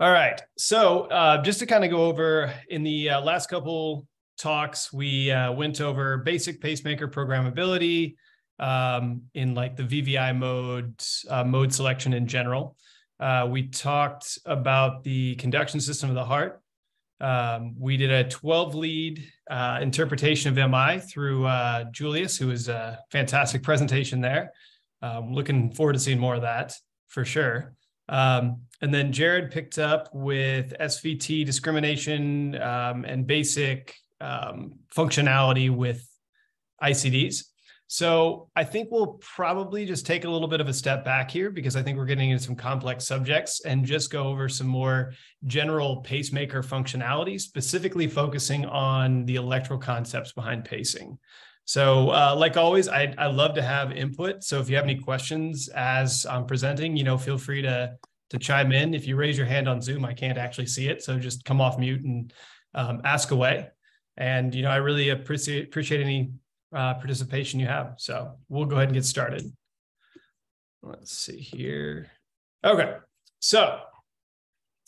All right. So, uh, just to kind of go over in the uh, last couple talks, we uh, went over basic pacemaker programmability um, in like the VVI mode, uh, mode selection in general. Uh, we talked about the conduction system of the heart. Um, we did a 12 lead uh, interpretation of MI through Julius, who was a fantastic presentation there. Um, looking forward to seeing more of that for sure. Um, and then Jared picked up with SVT discrimination um, and basic um, functionality with ICDs. So I think we'll probably just take a little bit of a step back here because I think we're getting into some complex subjects and just go over some more general pacemaker functionality, specifically focusing on the electrical concepts behind pacing. So, uh, like always, I I love to have input. So, if you have any questions as I'm presenting, you know, feel free to to chime in. If you raise your hand on Zoom, I can't actually see it, so just come off mute and um, ask away. And you know, I really appreciate appreciate any uh, participation you have. So, we'll go ahead and get started. Let's see here. Okay, so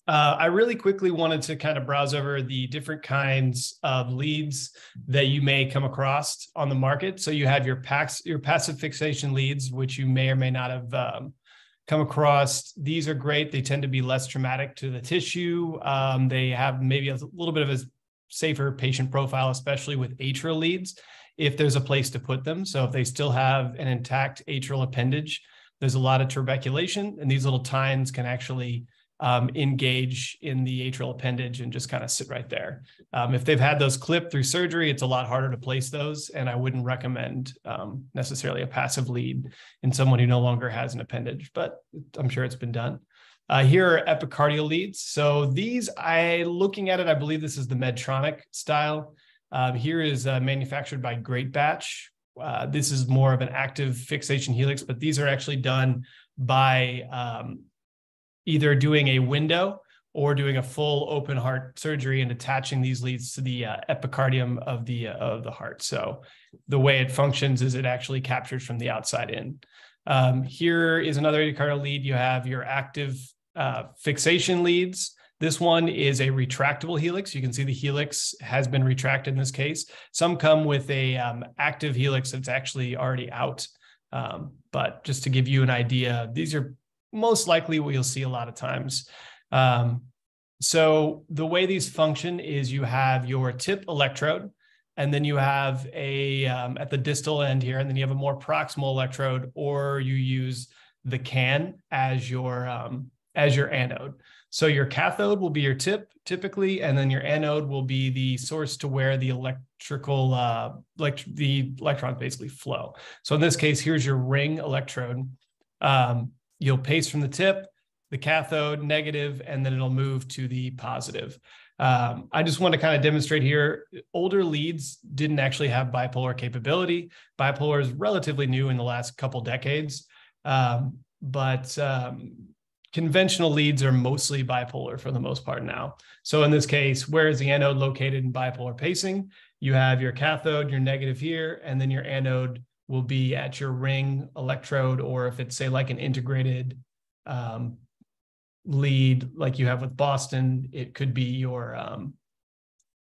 uh, I really quickly wanted to kind of browse over the different kinds of leads that you may come across on the market. So you have your PAX, your passive fixation leads, which you may or may not have um, come across. These are great. They tend to be less traumatic to the tissue. Um, they have maybe a little bit of a safer patient profile, especially with atrial leads, if there's a place to put them. So if they still have an intact atrial appendage, there's a lot of trabeculation, and these little tines can actually um, engage in the atrial appendage and just kind of sit right there. Um, if they've had those clipped through surgery, it's a lot harder to place those, and I wouldn't recommend um, necessarily a passive lead in someone who no longer has an appendage, but I'm sure it's been done. Uh, here are epicardial leads. So these, I looking at it, I believe this is the Medtronic style. Um, here is uh, manufactured by Greatbatch. Uh, this is more of an active fixation helix, but these are actually done by um, either doing a window or doing a full open heart surgery and attaching these leads to the uh, epicardium of the uh, of the heart. So the way it functions is it actually captures from the outside in. Um, here is another epicardial lead. You have your active uh, fixation leads. This one is a retractable helix. You can see the helix has been retracted in this case. Some come with a um, active helix that's actually already out. Um, but just to give you an idea, these are most likely what you'll see a lot of times. Um, so the way these function is you have your tip electrode, and then you have a um, at the distal end here, and then you have a more proximal electrode, or you use the can as your um, as your anode. So your cathode will be your tip typically, and then your anode will be the source to where the electrical uh, elect- the electrons basically flow. So in this case, here's your ring electrode. Um, you'll pace from the tip, the cathode negative, and then it'll move to the positive. Um, I just want to kind of demonstrate here, older leads didn't actually have bipolar capability. Bipolar is relatively new in the last couple decades, um, but um, conventional leads are mostly bipolar for the most part now. So in this case, where is the anode located in bipolar pacing? You have your cathode, your negative here, and then your anode will be at your ring electrode, or if it's say like an integrated um, lead, like you have with Boston, it could be your um,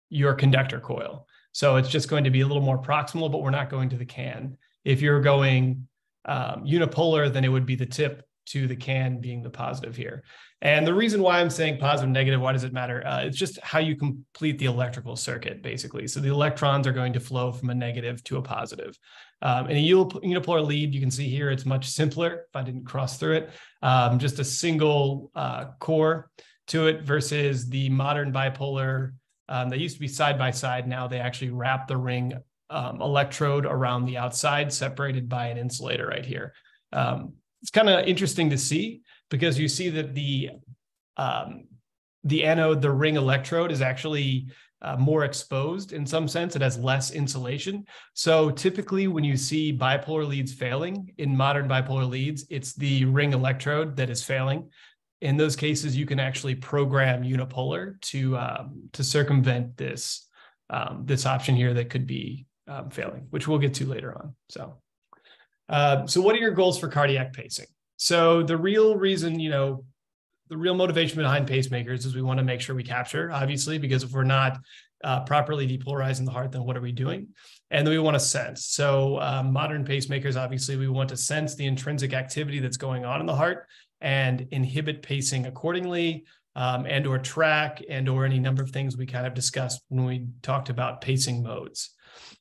your conductor coil. So it's just going to be a little more proximal, but we're not going to the can. If you're going um, unipolar, then it would be the tip to the can being the positive here. And the reason why I'm saying positive, negative, why does it matter? Uh, it's just how you complete the electrical circuit, basically. So the electrons are going to flow from a negative to a positive. Um, in a unipolar lead, you can see here it's much simpler if I didn't cross through it. Um, just a single uh, core to it versus the modern bipolar. Um, they used to be side by side. Now they actually wrap the ring um, electrode around the outside, separated by an insulator right here. Um, it's kind of interesting to see because you see that the um, the anode, the ring electrode, is actually uh, more exposed in some sense. It has less insulation. So typically, when you see bipolar leads failing in modern bipolar leads, it's the ring electrode that is failing. In those cases, you can actually program unipolar to um, to circumvent this um, this option here that could be um, failing, which we'll get to later on. So, uh, so what are your goals for cardiac pacing? So the real reason, you know, the real motivation behind pacemakers is we want to make sure we capture, obviously, because if we're not uh, properly depolarizing the heart, then what are we doing? And then we want to sense. So um, modern pacemakers, obviously, we want to sense the intrinsic activity that's going on in the heart and inhibit pacing accordingly, um, and or track and or any number of things we kind of discussed when we talked about pacing modes.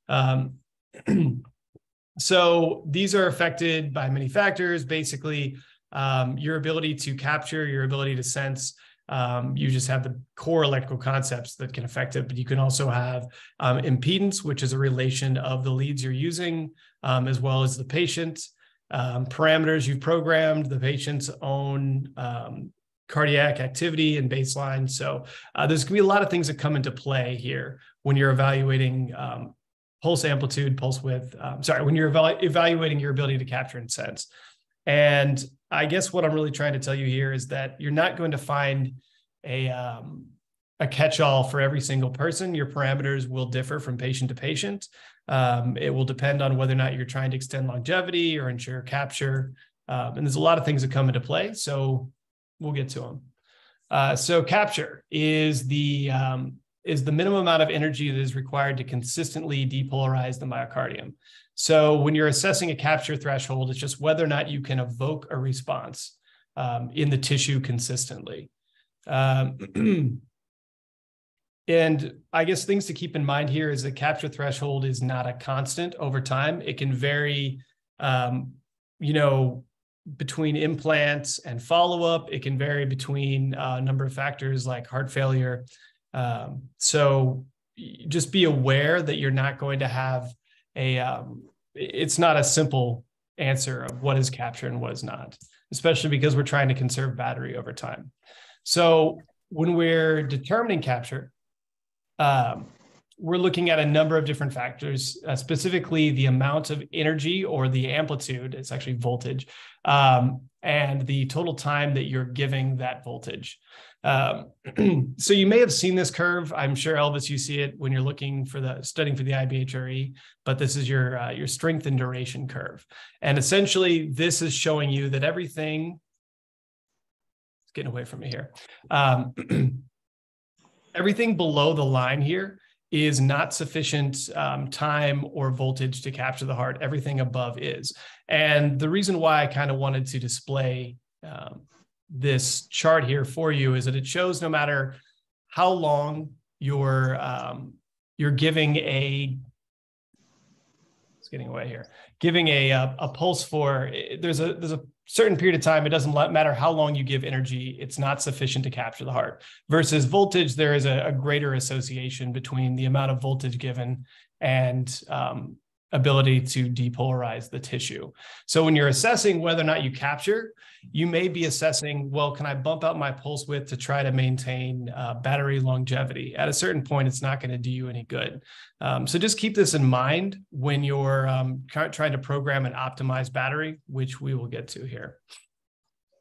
Um, so these are affected by many factors. Basically, um, your ability to capture, your ability to sense. Um, you just have the core electrical concepts that can affect it, but you can also have um, impedance, which is a relation of the leads you're using, um, as well as the patient um, parameters you've programmed, the patient's own um, cardiac activity and baseline. So uh, there's going to be a lot of things that come into play here when you're evaluating pulse amplitude, pulse width. sorry, when you're evalu- evaluating your ability to capture and sense. And I guess what I'm really trying to tell you here is that you're not going to find a um, a catch-all for every single person. Your parameters will differ from patient to patient. Um, it will depend on whether or not you're trying to extend longevity or ensure capture. Um, and there's a lot of things that come into play. So we'll get to them. Uh, so capture is the um, is the minimum amount of energy that is required to consistently depolarize the myocardium. So when you're assessing a capture threshold, it's just whether or not you can evoke a response um, in the tissue consistently. Um, and I guess things to keep in mind here is the capture threshold is not a constant over time. It can vary, um, you know, between implants and follow up. It can vary between uh, a number of factors like heart failure. Um, so just be aware that you're not going to have a um, it's not a simple answer of what is capture and what is not, especially because we're trying to conserve battery over time. So when we're determining capture, um, we're looking at a number of different factors, uh, specifically the amount of energy or the amplitude, it's actually voltage, um, and the total time that you're giving that voltage. Um, so you may have seen this curve. I'm sure Elvis, you see it when you're looking for the studying for the IBHRE, but this is your uh, your strength and duration curve. And essentially, this is showing you that everything. It's getting away from me here. Um, everything below the line here is not sufficient um, time or voltage to capture the heart. Everything above is. And the reason why I kind of wanted to display um, this chart here for you is that it shows no matter how long you're um, you're giving a it's getting away here giving a a, a pulse for there's a there's a certain period of time it doesn't matter how long you give energy it's not sufficient to capture the heart. Versus voltage there is a, a greater association between the amount of voltage given and um, ability to depolarize the tissue. So when you're assessing whether or not you capture, you may be assessing, well, can I bump out my pulse width to try to maintain uh, battery longevity? At a certain point, it's not going to do you any good. Um, so just keep this in mind when you're um, trying to program an optimized battery, which we will get to here.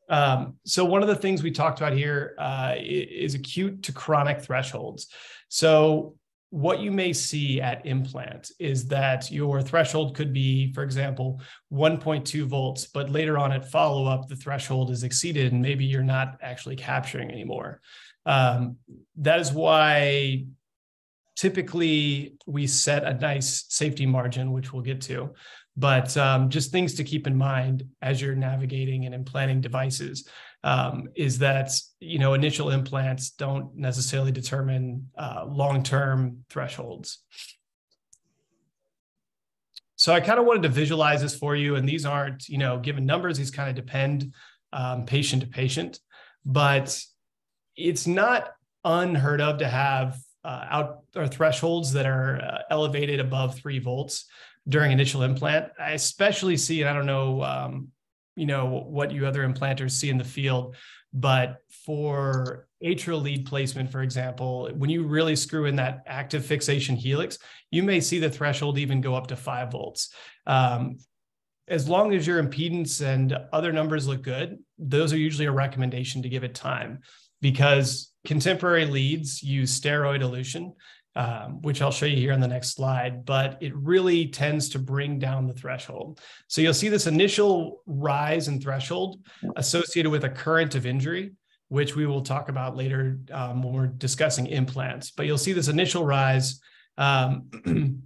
Um, so one of the things we talked about here uh, is acute to chronic thresholds. So what you may see at implant is that your threshold could be, for example, 1.2 volts, but later on at follow up, the threshold is exceeded and maybe you're not actually capturing anymore. Um, that is why typically we set a nice safety margin, which we'll get to. But um, just things to keep in mind as you're navigating and implanting devices um, is that you know initial implants don't necessarily determine uh, long-term thresholds. So I kind of wanted to visualize this for you, and these aren't you know given numbers; these kind of depend um, patient to patient, but it's not unheard of to have uh, out or thresholds that are uh, elevated above three volts during initial implant. I especially see, and I don't know um, you know what you other implanters see in the field. But for atrial lead placement for example when you really screw in that active fixation helix you may see the threshold even go up to five volts. Um, as long as your impedance and other numbers look good those are usually a recommendation to give it time. Because contemporary leads use steroid elution um, which I'll show you here on the next slide, but it really tends to bring down the threshold. So you'll see this initial rise in threshold associated with a current of injury. which we will talk about later um, when we're discussing implants. But you'll see this initial rise. Um,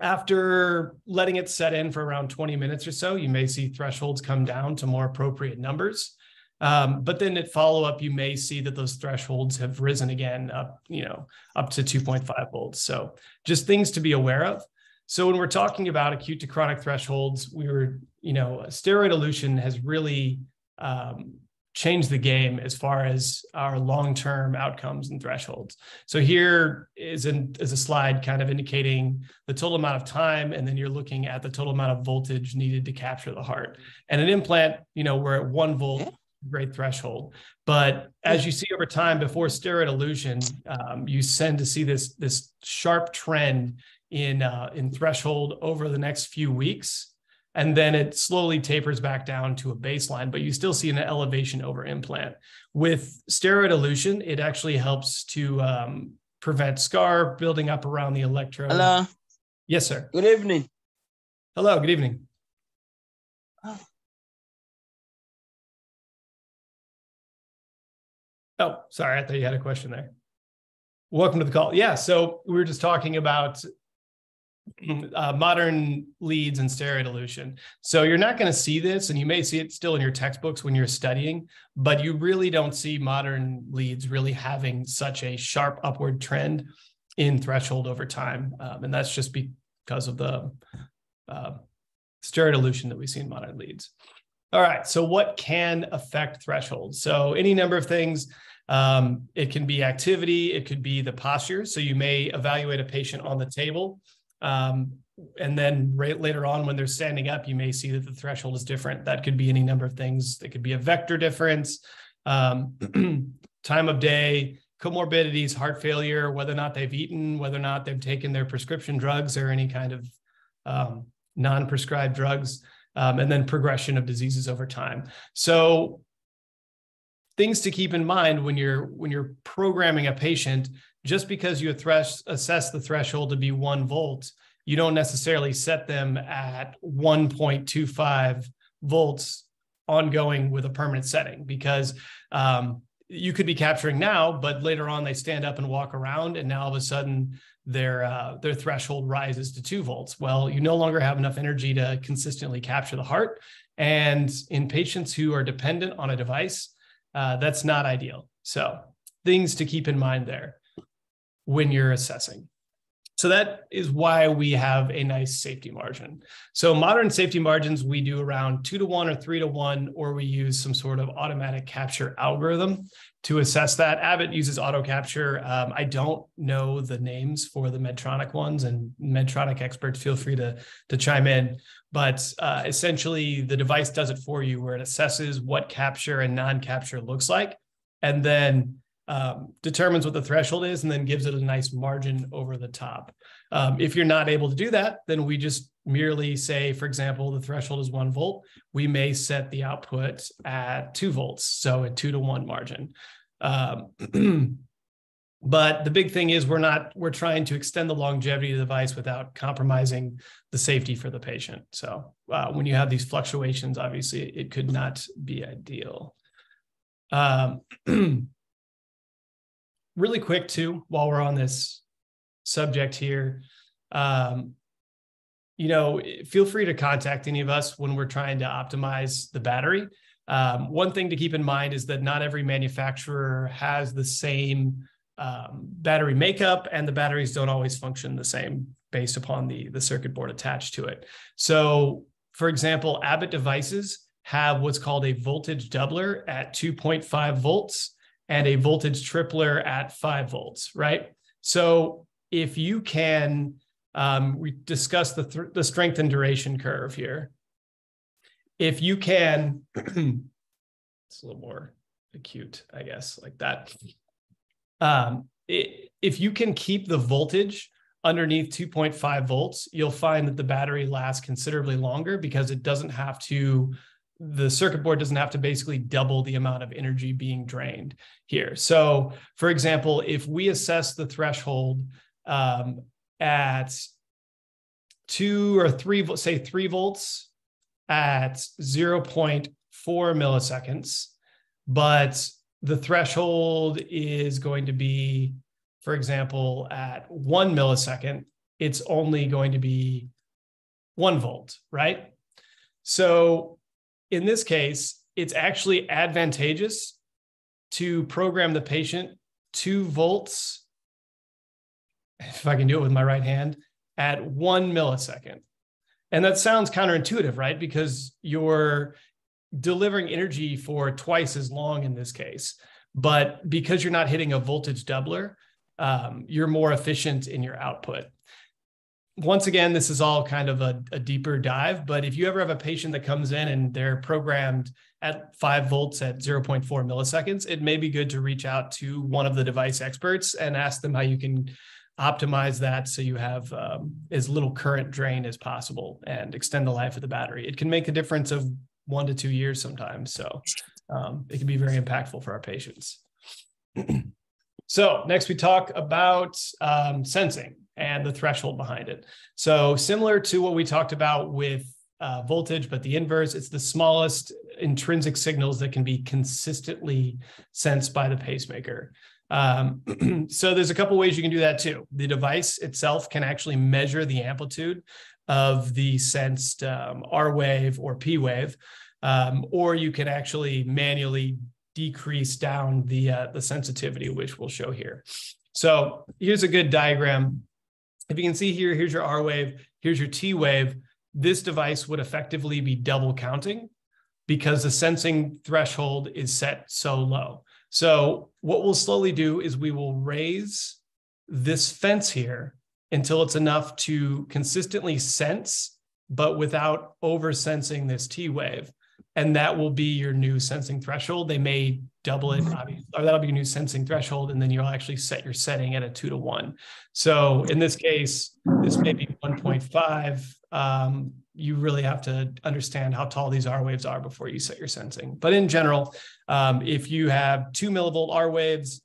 after letting it set in for around 20 minutes or so, you may see thresholds come down to more appropriate numbers. Um, but then at follow up, you may see that those thresholds have risen again up, you know, up to 2.5 volts. So just things to be aware of. So when we're talking about acute to chronic thresholds, we were, you know, steroid elution has really um, changed the game as far as our long-term outcomes and thresholds. So here is, an, is a slide kind of indicating the total amount of time, and then you're looking at the total amount of voltage needed to capture the heart. And an implant, you know, we're at one volt, great threshold. But as you see over time, before steroid elution, um, you tend to see this this sharp trend in uh, in threshold over the next few weeks, and then it slowly tapers back down to a baseline. But you still see an elevation over implant. With steroid elution, it actually helps to um, prevent scar building up around the electrode. Hello. Yes, sir. Good evening. Hello. Good evening. Oh. Oh, sorry. I thought you had a question there. Welcome to the call. Yeah. So we were just talking about uh, modern leads and steroid elution. So you're not going to see this, and you may see it still in your textbooks when you're studying, but you really don't see modern leads really having such a sharp upward trend in threshold over time. Um, and that's just because of the uh, steroid elution that we see in modern leads. All right. So, what can affect thresholds? So, any number of things. Um, it can be activity, it could be the posture. So, you may evaluate a patient on the table. Um, and then right later on, when they're standing up, you may see that the threshold is different. That could be any number of things. It could be a vector difference, um, time of day, comorbidities, heart failure, whether or not they've eaten, whether or not they've taken their prescription drugs or any kind of um, non prescribed drugs um, and then progression of diseases over time. So things to keep in mind when you're when you're programming a patient just because you thresh, assess the threshold to be one volt you don't necessarily set them at 1.25 volts ongoing with a permanent setting because um, you could be capturing now but later on they stand up and walk around and now all of a sudden their uh, their threshold rises to two volts. Well, you no longer have enough energy to consistently capture the heart, and in patients who are dependent on a device, uh, that's not ideal. So things to keep in mind there when you're assessing. So that is why we have a nice safety margin. So modern safety margins, we do around two to one or three to one, or we use some sort of automatic capture algorithm to assess that. Abbott uses auto capture. Um, I don't know the names for the Medtronic ones, and Medtronic experts feel free to, to chime in. But uh, essentially, the device does it for you where it assesses what capture and non capture looks like. And then um, determines what the threshold is and then gives it a nice margin over the top. Um, if you're not able to do that, then we just merely say, for example, the threshold is one volt. We may set the output at two volts, so a two to one margin. Um, but the big thing is we're not we're trying to extend the longevity of the device without compromising the safety for the patient. So uh, when you have these fluctuations, obviously it could not be ideal. Um, really quick too, while we're on this subject here, um, you know, feel free to contact any of us when we're trying to optimize the battery. Um, one thing to keep in mind is that not every manufacturer has the same um, battery makeup, and the batteries don't always function the same based upon the, the circuit board attached to it. So, for example, Abbott devices have what's called a voltage doubler at 2.5 volts and a voltage tripler at five volts, right? So if you can, um, we discuss the, th- the strength and duration curve here. If you can, it's a little more acute, I guess, like that. Um, if you can keep the voltage underneath 2.5 volts, you'll find that the battery lasts considerably longer because it doesn't have to the circuit board doesn't have to basically double the amount of energy being drained here. So, for example, if we assess the threshold um, at two or three, say three volts at 0.4 milliseconds, but the threshold is going to be, for example, at one millisecond, it's only going to be one volt, right? So in this case, it's actually advantageous to program the patient two volts, if I can do it with my right hand, at one millisecond. And that sounds counterintuitive, right? Because you're delivering energy for twice as long in this case. But because you're not hitting a voltage doubler, um, you're more efficient in your output. Once again, this is all kind of a, a, deeper dive, but if you ever have a patient that comes in and they're programmed at five volts at 0.4 milliseconds, it may be good to reach out to one of the device experts and ask them how you can optimize that so you have um, as little current drain as possible and extend the life of the battery. It can make a difference of one to two years sometimes. So um, it can be very impactful for our patients. so next we talk about um, sensing and the threshold behind it. So similar to what we talked about with uh, voltage, but the inverse, it's the smallest intrinsic signals that can be consistently sensed by the pacemaker. Um, so there's a couple ways you can do that too. The device itself can actually measure the amplitude of the sensed um, R wave or P wave, um, or you can actually manually decrease down the uh, the sensitivity, which we'll show here. So here's a good diagram. If you can see here, here's your R wave, here's your T wave. This device would effectively be double counting because the sensing threshold is set so low. So what we'll slowly do is we will raise this fence here until it's enough to consistently sense, but without over sensing this T wave. And that will be your new sensing threshold. They may double it, or that'll be your new sensing threshold. And then you'll actually set your setting at a two to one. So in this case, this may be 1.5. Um, you really have to understand how tall these R waves are before you set your sensing. But in general, um, if you have two millivolt R waves,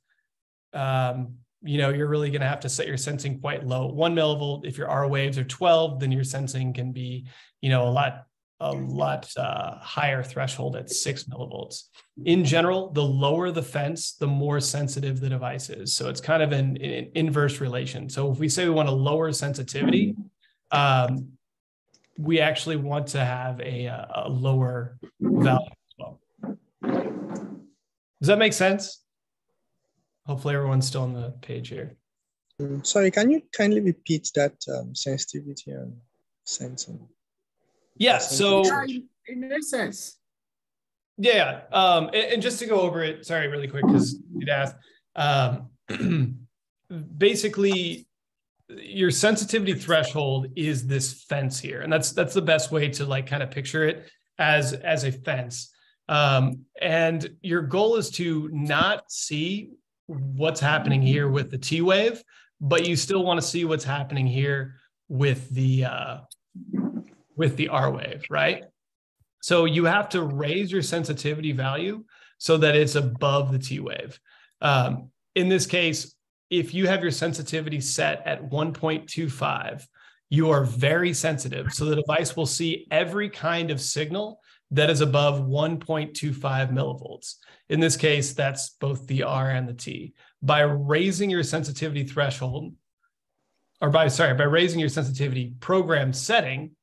um, you know, you're really going to have to set your sensing quite low. One millivolt, if your R waves are 12, then your sensing can be, you know, a lot, a lot uh, higher threshold at six millivolts. In general, the lower the fence, the more sensitive the device is. So it's kind of an, an inverse relation. So if we say we want to lower sensitivity, um, we actually want to have a, a lower value as well. Does that make sense? Hopefully everyone's still on the page here. Um, sorry, can you kindly repeat that um, sensitivity and sensing? Yeah, so it makes sense. Yeah, um, and, and, just to go over it, sorry, really quick because you'd asked. Um, basically, your sensitivity threshold is this fence here and that's that's the best way to like kind of picture it as as a fence um, and your goal is to not see what's happening here with the t wave but you still want to see what's happening here with the uh, with the r wave right so you have to raise your sensitivity value so that it's above the t wave um, in this case if you have your sensitivity set at 1.25, you are very sensitive. So the device will see every kind of signal that is above 1.25 millivolts. In this case, that's both the R and the T. By raising your sensitivity threshold, or by, sorry, by raising your sensitivity program setting,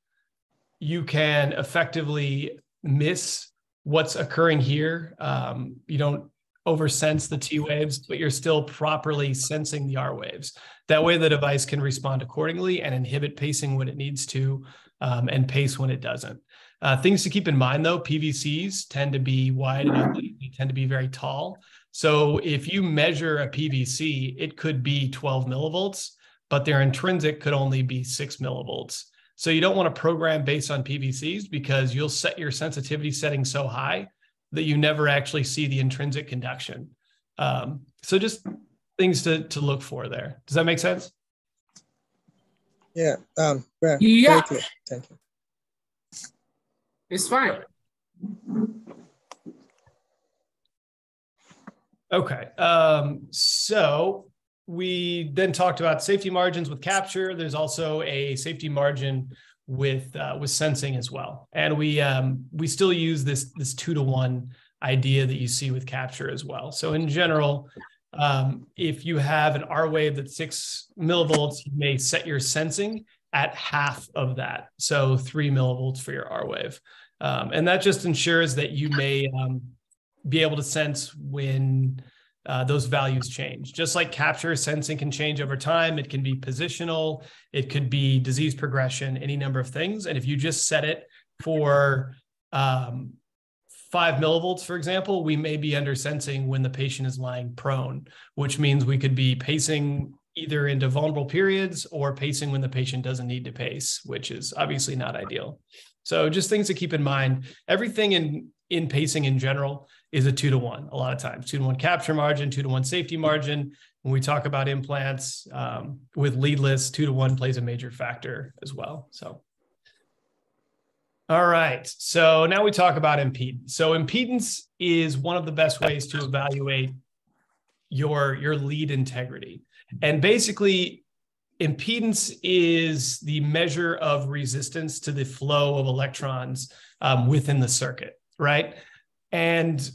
you can effectively miss what's occurring here. Um, you don't oversense the T waves, but you're still properly sensing the R waves. That way, the device can respond accordingly and inhibit pacing when it needs to um, and pace when it doesn't. Uh, things to keep in mind though PVCs tend to be wide and ugly, they tend to be very tall. So if you measure a PVC, it could be 12 millivolts, but their intrinsic could only be six millivolts. So you don't want to program based on PVCs because you'll set your sensitivity setting so high that you never actually see the intrinsic conduction. Um, so just things to, to look for there. Does that make sense? Yeah. Um, yeah. yeah. Thank you. It's fine. Okay. Um, so we then talked about safety margins with capture. There's also a safety margin with uh, with sensing as well, and we um, we still use this this two to one idea that you see with capture as well. So in general, um, if you have an R wave that's six millivolts, you may set your sensing at half of that. So three millivolts for your R wave. Um, and that just ensures that you may um, be able to sense when uh, those values change. Just like capture, sensing can change over time. It can be positional, it could be disease progression, any number of things. And if you just set it for um, five millivolts, for example, we may be under sensing when the patient is lying prone, which means we could be pacing either into vulnerable periods or pacing when the patient doesn't need to pace, which is obviously not ideal. So just things to keep in mind. Everything in in pacing in general is a two to one a lot of times. Two to one capture margin two to one safety margin. When we talk about implants um, with leadless two to one plays a major factor as well. So all right. So now we talk about impedance. So impedance is one of the best ways to evaluate your your lead integrity. And basically impedance is the measure of resistance to the flow of electrons um, within the circuit right and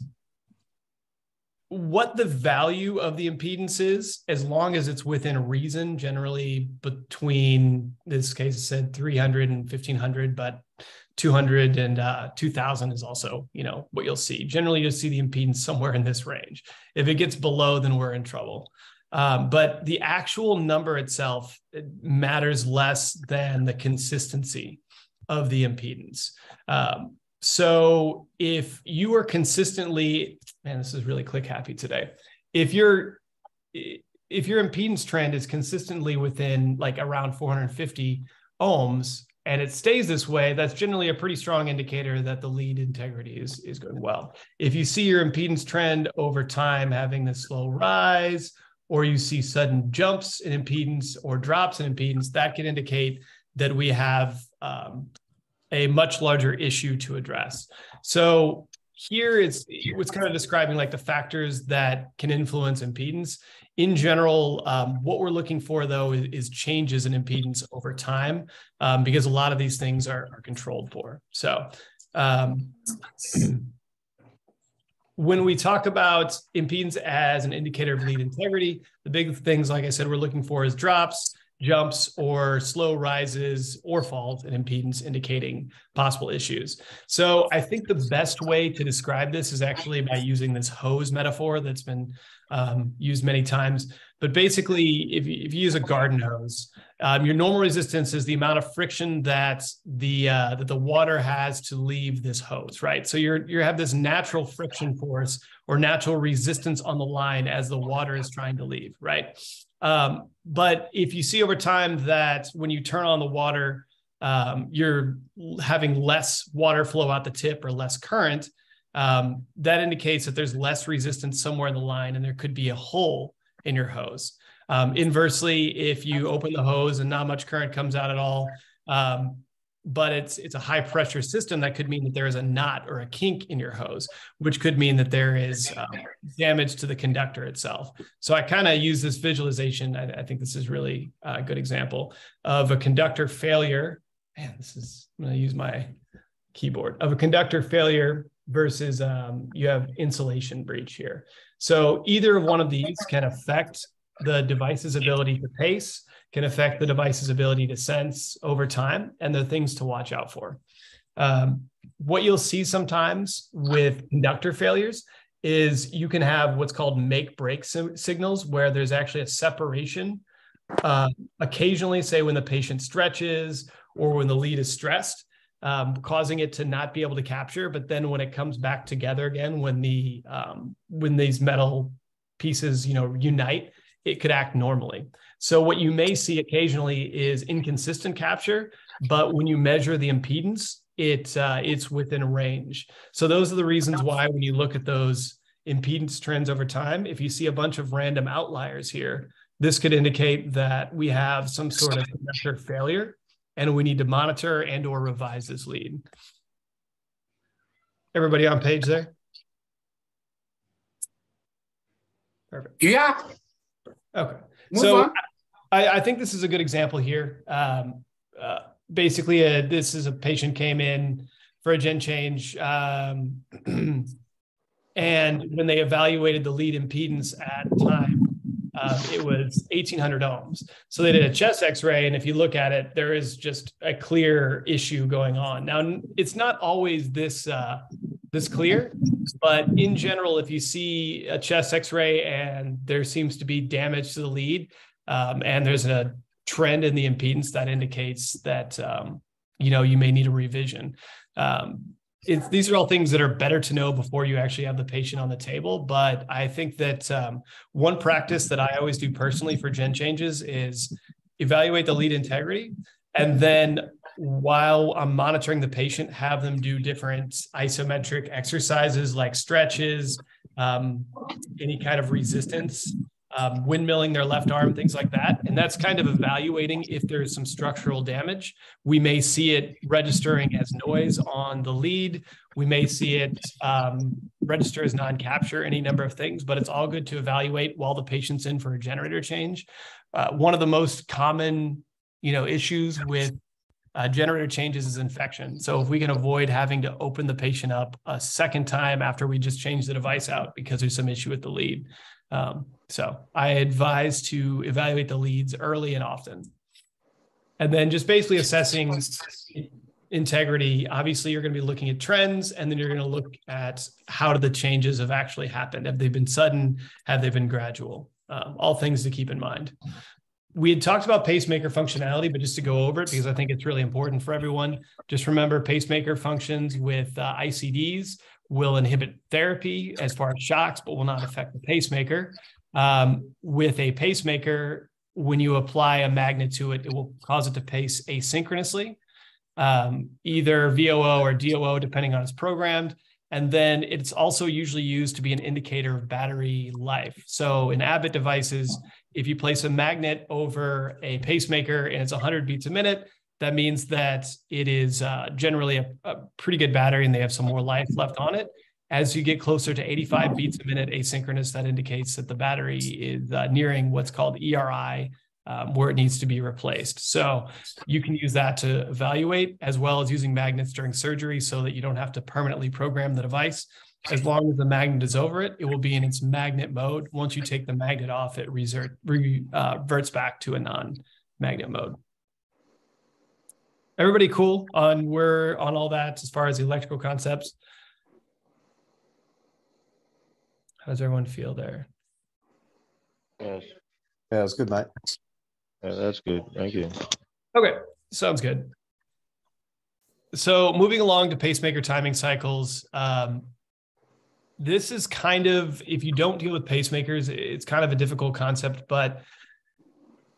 what the value of the impedance is, as long as it's within a reason, generally between this case said 300 and 1500, but 200 and uh, 2000 is also, you know, what you'll see. Generally, you'll see the impedance somewhere in this range. If it gets below, then we're in trouble. Um, but the actual number itself it matters less than the consistency of the impedance. Um, so if you are consistently, man, this is really click happy today. If your if your impedance trend is consistently within like around 450 ohms and it stays this way, that's generally a pretty strong indicator that the lead integrity is, is going well. If you see your impedance trend over time having this slow rise, or you see sudden jumps in impedance or drops in impedance, that can indicate that we have um, a much larger issue to address. So here it's it's kind of describing like the factors that can influence impedance. In general, um, what we're looking for though is, is changes in impedance over time um, because a lot of these things are, are controlled for. So um, when we talk about impedance as an indicator of lead integrity, the big things, like I said, we're looking for is drops, jumps or slow rises or falls in impedance indicating possible issues. So I think the best way to describe this is actually by using this hose metaphor that's been um, used many times. But basically, if you, if you use a garden hose, um, your normal resistance is the amount of friction that the uh, that the water has to leave this hose, right? So you're you have this natural friction force or natural resistance on the line as the water is trying to leave, right? Um, but if you see over time that when you turn on the water, um, you're having less water flow out the tip or less current, um, that indicates that there's less resistance somewhere in the line and there could be a hole in your hose. Um, inversely, if you open the hose and not much current comes out at all, um, but it's it's a high pressure system that could mean that there is a knot or a kink in your hose which could mean that there is um, damage to the conductor itself. So i kind of use this visualization I, I, think this is really a good example of a conductor failure. Man this is i'm going to use my keyboard. Of a conductor failure versus um, you have insulation breach here. So either one of these can affect the device's ability to pace can affect the device's ability to sense over time and the things to watch out for. Um, what you'll see sometimes with conductor failures is you can have what's called make break signals where there's actually a separation. Uh, occasionally, say when the patient stretches or when the lead is stressed, um, causing it to not be able to capture. But then when it comes back together again, when the um, when these metal pieces you know unite, it could act normally. So what you may see occasionally is inconsistent capture, but when you measure the impedance, it uh, it's within a range. So those are the reasons why when you look at those impedance trends over time, if you see a bunch of random outliers here, this could indicate that we have some sort of conductor failure and we need to monitor and or revise this lead. Everybody on page there? Perfect. Yeah. Okay. Move so. I, I think this is a good example here. Um, uh, basically, a, uh, this is a patient came in for a gen change. Um, and when they evaluated the lead impedance at the time, uh, it was 1800 ohms. So they did a chest x ray. And if you look at it, there is just a clear issue going on. Now, it's not always this. Uh, this clear, but in general, if you see a chest X-ray and there seems to be damage to the lead, um, and there's a trend in the impedance that indicates that um, you know you may need a revision. Um, it's, these are all things that are better to know before you actually have the patient on the table. But I think that um, one practice that I always do personally for gen changes is evaluate the lead integrity, and then while I'm monitoring the patient, have them do different isometric exercises like stretches, um, any kind of resistance um, windmilling their left arm, things like that. And that's kind of evaluating if there's some structural damage. We may see it registering as noise on the lead. We may see it um, register as non capture, any number of things, but it's all good to evaluate while the patient's in for a generator change. Uh, one of the most common you know, issues with uh, generator changes is infection. So if we can avoid having to open the patient up a second time after we just change the device out because there's some issue with the lead, um, so I advise to evaluate the leads early and often. And then just basically assessing integrity. Obviously, you're going to be looking at trends, and then you're going to look at how do the changes have actually happened. Have they been sudden? Have they been gradual? Um, all things to keep in mind. We had talked about pacemaker functionality, but just to go over it because I think it's really important for everyone. Just remember pacemaker functions with uh, ICDs will inhibit therapy as far as shocks, but will not affect the pacemaker. Um, with a pacemaker, when you apply a magnet to it, it will cause it to pace asynchronously, um, either VOO or DOO, depending on its programmed. And then it's also usually used to be an indicator of battery life. So in Abbott devices, if you place a magnet over a pacemaker and it's 100 beats a minute, that means that it is uh, generally a, a, pretty good battery and they have some more life left on it. As you get closer to 85 beats a minute asynchronous, that indicates that the battery is uh, nearing what's called ERI, um, where it needs to be replaced. So you can use that to evaluate as well as using magnets during surgery so that you don't have to permanently program the device. As long as the magnet is over it, it will be in its magnet mode. Once you take the magnet off, it resert, uh, reverts back to a non-magnet mode everybody cool on where on all that as far as the electrical concepts? How does everyone feel there? Yes. Yeah, it's good, mate. Yeah, that's good. Thank you. Okay, sounds good. So moving along to pacemaker timing cycles, um, this is kind of if you don't deal with pacemakers, it's kind of a difficult concept, but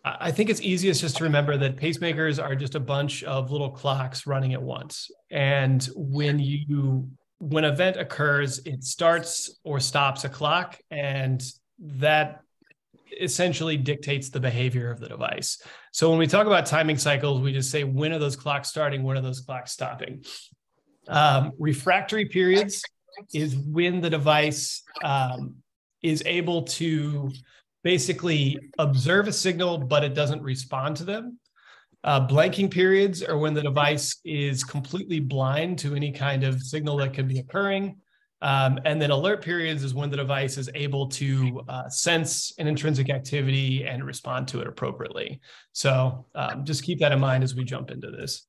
I think it's easiest just to remember that pacemakers are just a bunch of little clocks running at once. And when you when an event occurs, it starts or stops a clock, and that essentially dictates the behavior of the device. So when we talk about timing cycles, we just say when are those clocks starting, when are those clocks stopping. Um, refractory periods is when the device um, is able to basically observe a signal, but it doesn't respond to them. Uh, blanking periods are when the device is completely blind to any kind of signal that could be occurring. Um, and then alert periods is when the device is able to uh, sense an intrinsic activity and respond to it appropriately. So um, just keep that in mind as we jump into this.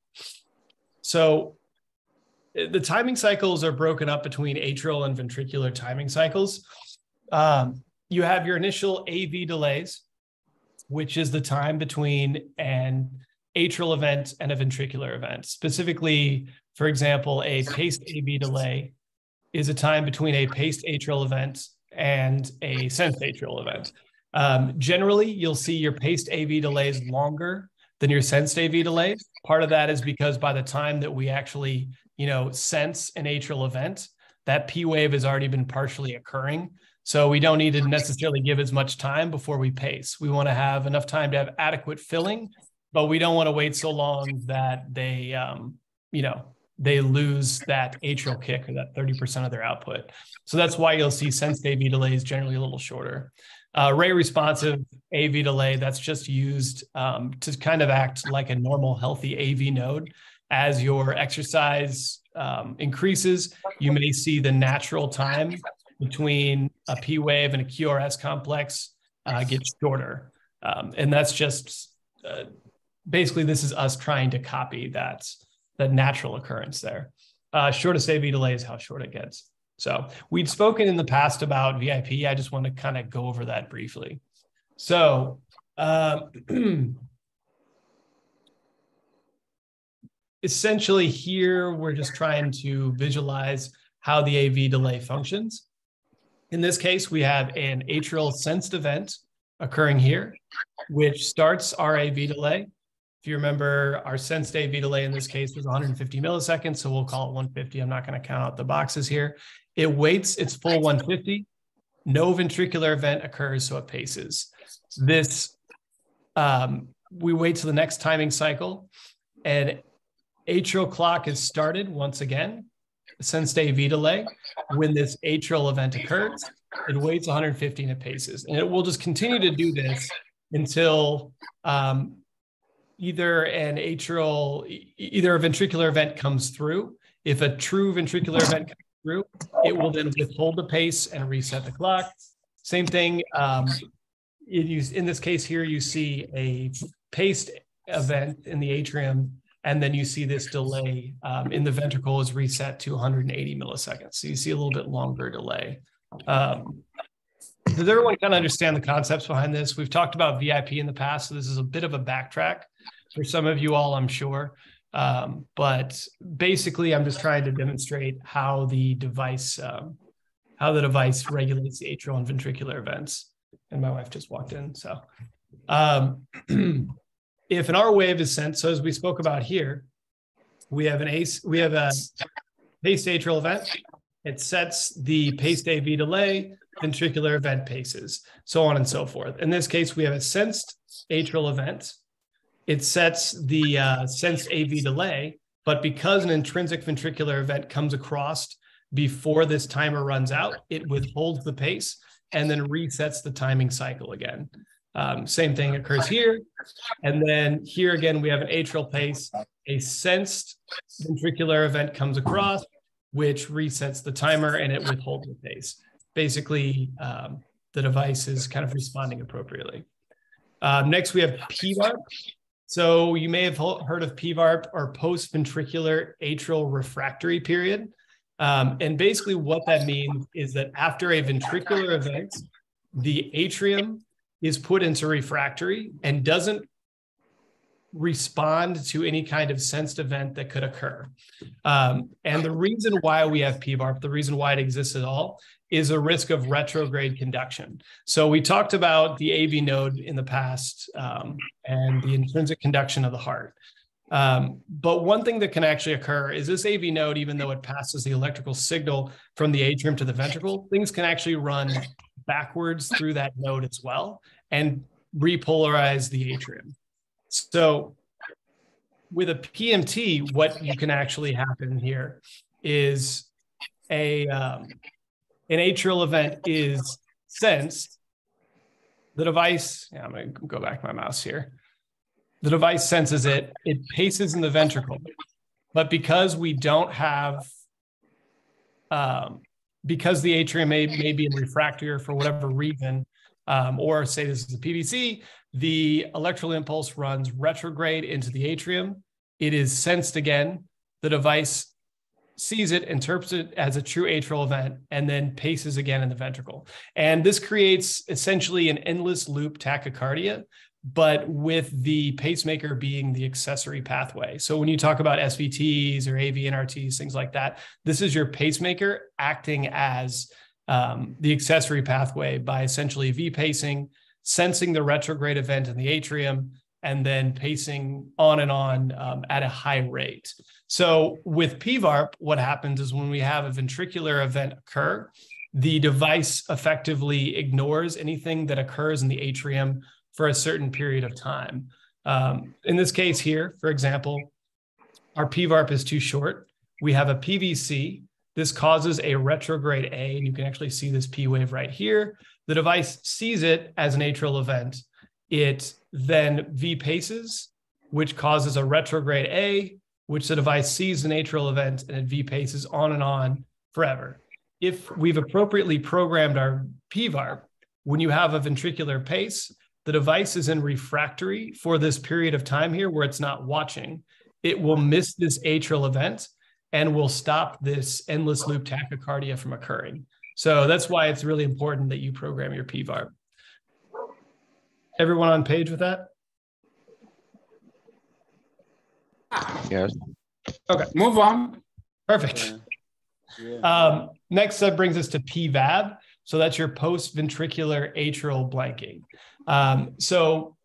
So the timing cycles are broken up between atrial and ventricular timing cycles. Um, you have your initial AV delays, which is the time between an atrial event and a ventricular event. Specifically, for example, a paced AV delay is a time between a paced atrial event and a sensed atrial event. Um, generally, you'll see your paced AV delays longer than your sensed AV delays. Part of that is because by the time that we actually, you know, sense an atrial event, that P wave has already been partially occurring. So we don't need to necessarily give as much time before we pace. We want to have enough time to have adequate filling, but we don't want to wait so long that they, um, you know, they lose that atrial kick or that 30% of their output. So that's why you'll see sensed AV delays generally a little shorter. Uh, responsive AV delay, that's just used um, to kind of act like a normal healthy AV node. As your exercise um, increases, you may see the natural time between a P wave and a QRS complex uh, gets shorter. Um, and that's just uh, basically this is us trying to copy that, that natural occurrence there. Uh, shortest AV delay is how short it gets. So we'd spoken in the past about VIP. I just want to kind of go over that briefly. So um, essentially here, we're just trying to visualize how the AV delay functions. In this case, we have an atrial sensed event occurring here, which starts our AV delay. If you remember, our sensed AV delay in this case was 150 milliseconds, so we'll call it 150. I'm not going to count out the boxes here. It waits its full 150. No ventricular event occurs, so it paces. This, um, we wait till the next timing cycle, and atrial clock is started once again, sensed AV delay. When this atrial event occurs, it waits 150 and paces. And it will just continue to do this until um, either an atrial, either a ventricular event comes through. If a true ventricular event comes through, it will then withhold the pace and reset the clock. Same thing. Um, in this case here, you see a paced event in the atrium, and then you see this delay um, in the ventricle is reset to 180 milliseconds. So you see a little bit longer delay. Um, does everyone kind of understand the concepts behind this? We've talked about VIP in the past, so this is a bit of a backtrack for some of you all, I'm sure. Um, but basically, I'm just trying to demonstrate how the device um, how the device regulates the atrial and ventricular events. And my wife just walked in, so um, if an R wave is sent, so as we spoke about here, we have an ACE, we have a paced atrial event. It sets the paced AV delay, ventricular event paces, so on and so forth. In this case, we have a sensed atrial event it sets the uh, sensed AV delay, but because an intrinsic ventricular event comes across before this timer runs out, it withholds the pace and then resets the timing cycle again. Um, same thing occurs here. And then here again, we have an atrial pace. A sensed ventricular event comes across, which resets the timer and it withholds the pace. Basically, um, the device is kind of responding appropriately. Um, next, we have PVARP. So you may have heard of PVARP or post-ventricular atrial refractory period. Um, and basically what that means is that after a ventricular event, the atrium is put into refractory and doesn't respond to any kind of sensed event that could occur. Um, and the reason why we have PVARP, the reason why it exists at all, is a risk of retrograde conduction. So we talked about the AV node in the past um, and the intrinsic conduction of the heart. Um, but one thing that can actually occur is this AV node, even though it passes the electrical signal from the atrium to the ventricle, things can actually run backwards through that node as well and repolarize the atrium. So with a PMT, what you can actually happen here is a um, an atrial event is sensed, the device, yeah, I'm going to go back my mouse here. The device senses it, it paces in the ventricle. But because we don't have, um, because the atrium may, may be in refractory for whatever reason, um, or say this is a PVC, the electrical impulse runs retrograde into the atrium. It is sensed again. The device sees it, interprets it as a true atrial event, and then paces again in the ventricle. And this creates essentially an endless loop tachycardia, but with the pacemaker being the accessory pathway. So when you talk about SVTs or AVNRTs, things like that, this is your pacemaker acting as um, the accessory pathway by essentially V pacing, sensing the retrograde event in the atrium, and then pacing on and on um, at a high rate. So with PVARP, what happens is when we have a ventricular event occur, the device effectively ignores anything that occurs in the atrium for a certain period of time. Um, in this case here, for example, our PVARP is too short. We have a PVC. This causes a retrograde A, and you can actually see this P wave right here. The device sees it as an atrial event. It then V paces, which causes a retrograde A, which the device sees an atrial event and it V paces on and on forever. if we've appropriately programmed our PVARP, when you have a ventricular pace, the device is in refractory for this period of time here where it's not watching. It will miss this atrial event and will stop this endless loop tachycardia from occurring. So that's why it's really important that you program your PVARP. Everyone on page with that? Yes. Okay. Move on. Perfect. Um, next, that brings us to PVAB. So that's your post-ventricular atrial blanking. Um, so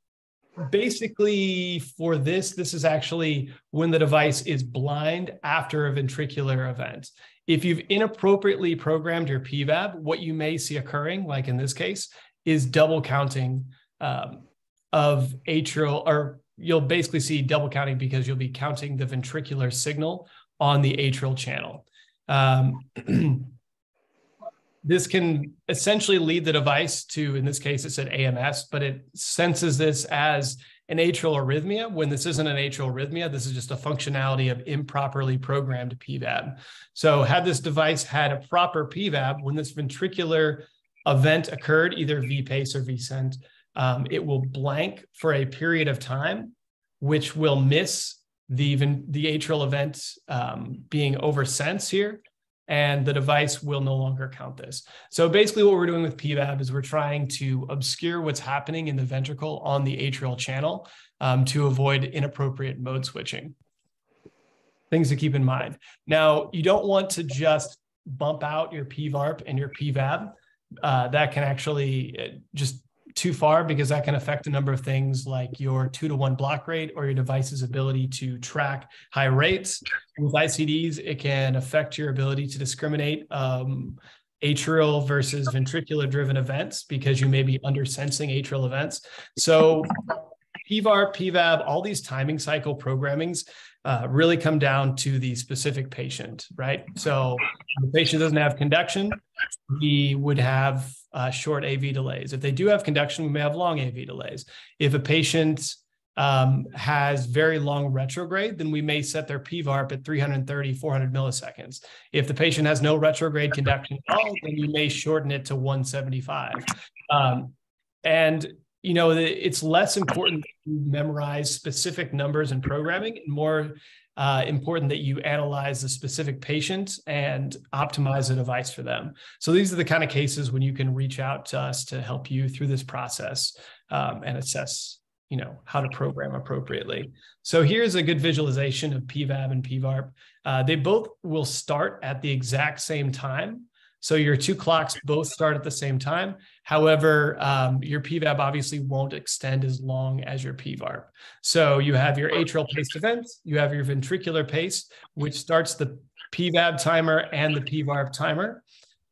basically for this, this is actually when the device is blind after a ventricular event. If you've inappropriately programmed your PVAB, what you may see occurring, like in this case, is double counting um, of atrial, or you'll basically see double counting because you'll be counting the ventricular signal on the atrial channel. Um, this can essentially lead the device to, in this case, it said AMS, but it senses this as an atrial arrhythmia when this isn't an atrial arrhythmia. This is just a functionality of improperly programmed PVAB. So, had this device had a proper PVAB, when this ventricular event occurred, either VPACE or VSENT, um, it will blank for a period of time, which will miss the, the atrial event um, being oversense here and the device will no longer count this. So basically what we're doing with PVAB is we're trying to obscure what's happening in the ventricle on the atrial channel um, to avoid inappropriate mode switching. Things to keep in mind. Now, you don't want to just bump out your PVARP and your PVAB. Uh, that can actually uh, just too far because that can affect a number of things like your two to one block rate or your device's ability to track high rates. With ICDs, it can affect your ability to discriminate um, atrial versus ventricular driven events because you may be undersensing atrial events. So PVAR, PVAB, all these timing cycle programmings uh, really come down to the specific patient, right? So the patient doesn't have conduction, we would have uh, short AV delays. If they do have conduction, we may have long AV delays. If a patient um, has very long retrograde, then we may set their PVARP at 330, 400 milliseconds. If the patient has no retrograde conduction at all, then you may shorten it to 175. Um, and you know, it's less important to memorize specific numbers and programming, and more uh, important that you analyze the specific patient and optimize a device for them. So these are the kind of cases when you can reach out to us to help you through this process um, and assess, you know, how to program appropriately. So here's a good visualization of PVAB and PVARP. Uh, they both will start at the exact same time. So your two clocks both start at the same time. However, um, your PVAB obviously won't extend as long as your PVARP. So you have your atrial paced event, you have your ventricular pace, which starts the PVAB timer and the PVARP timer.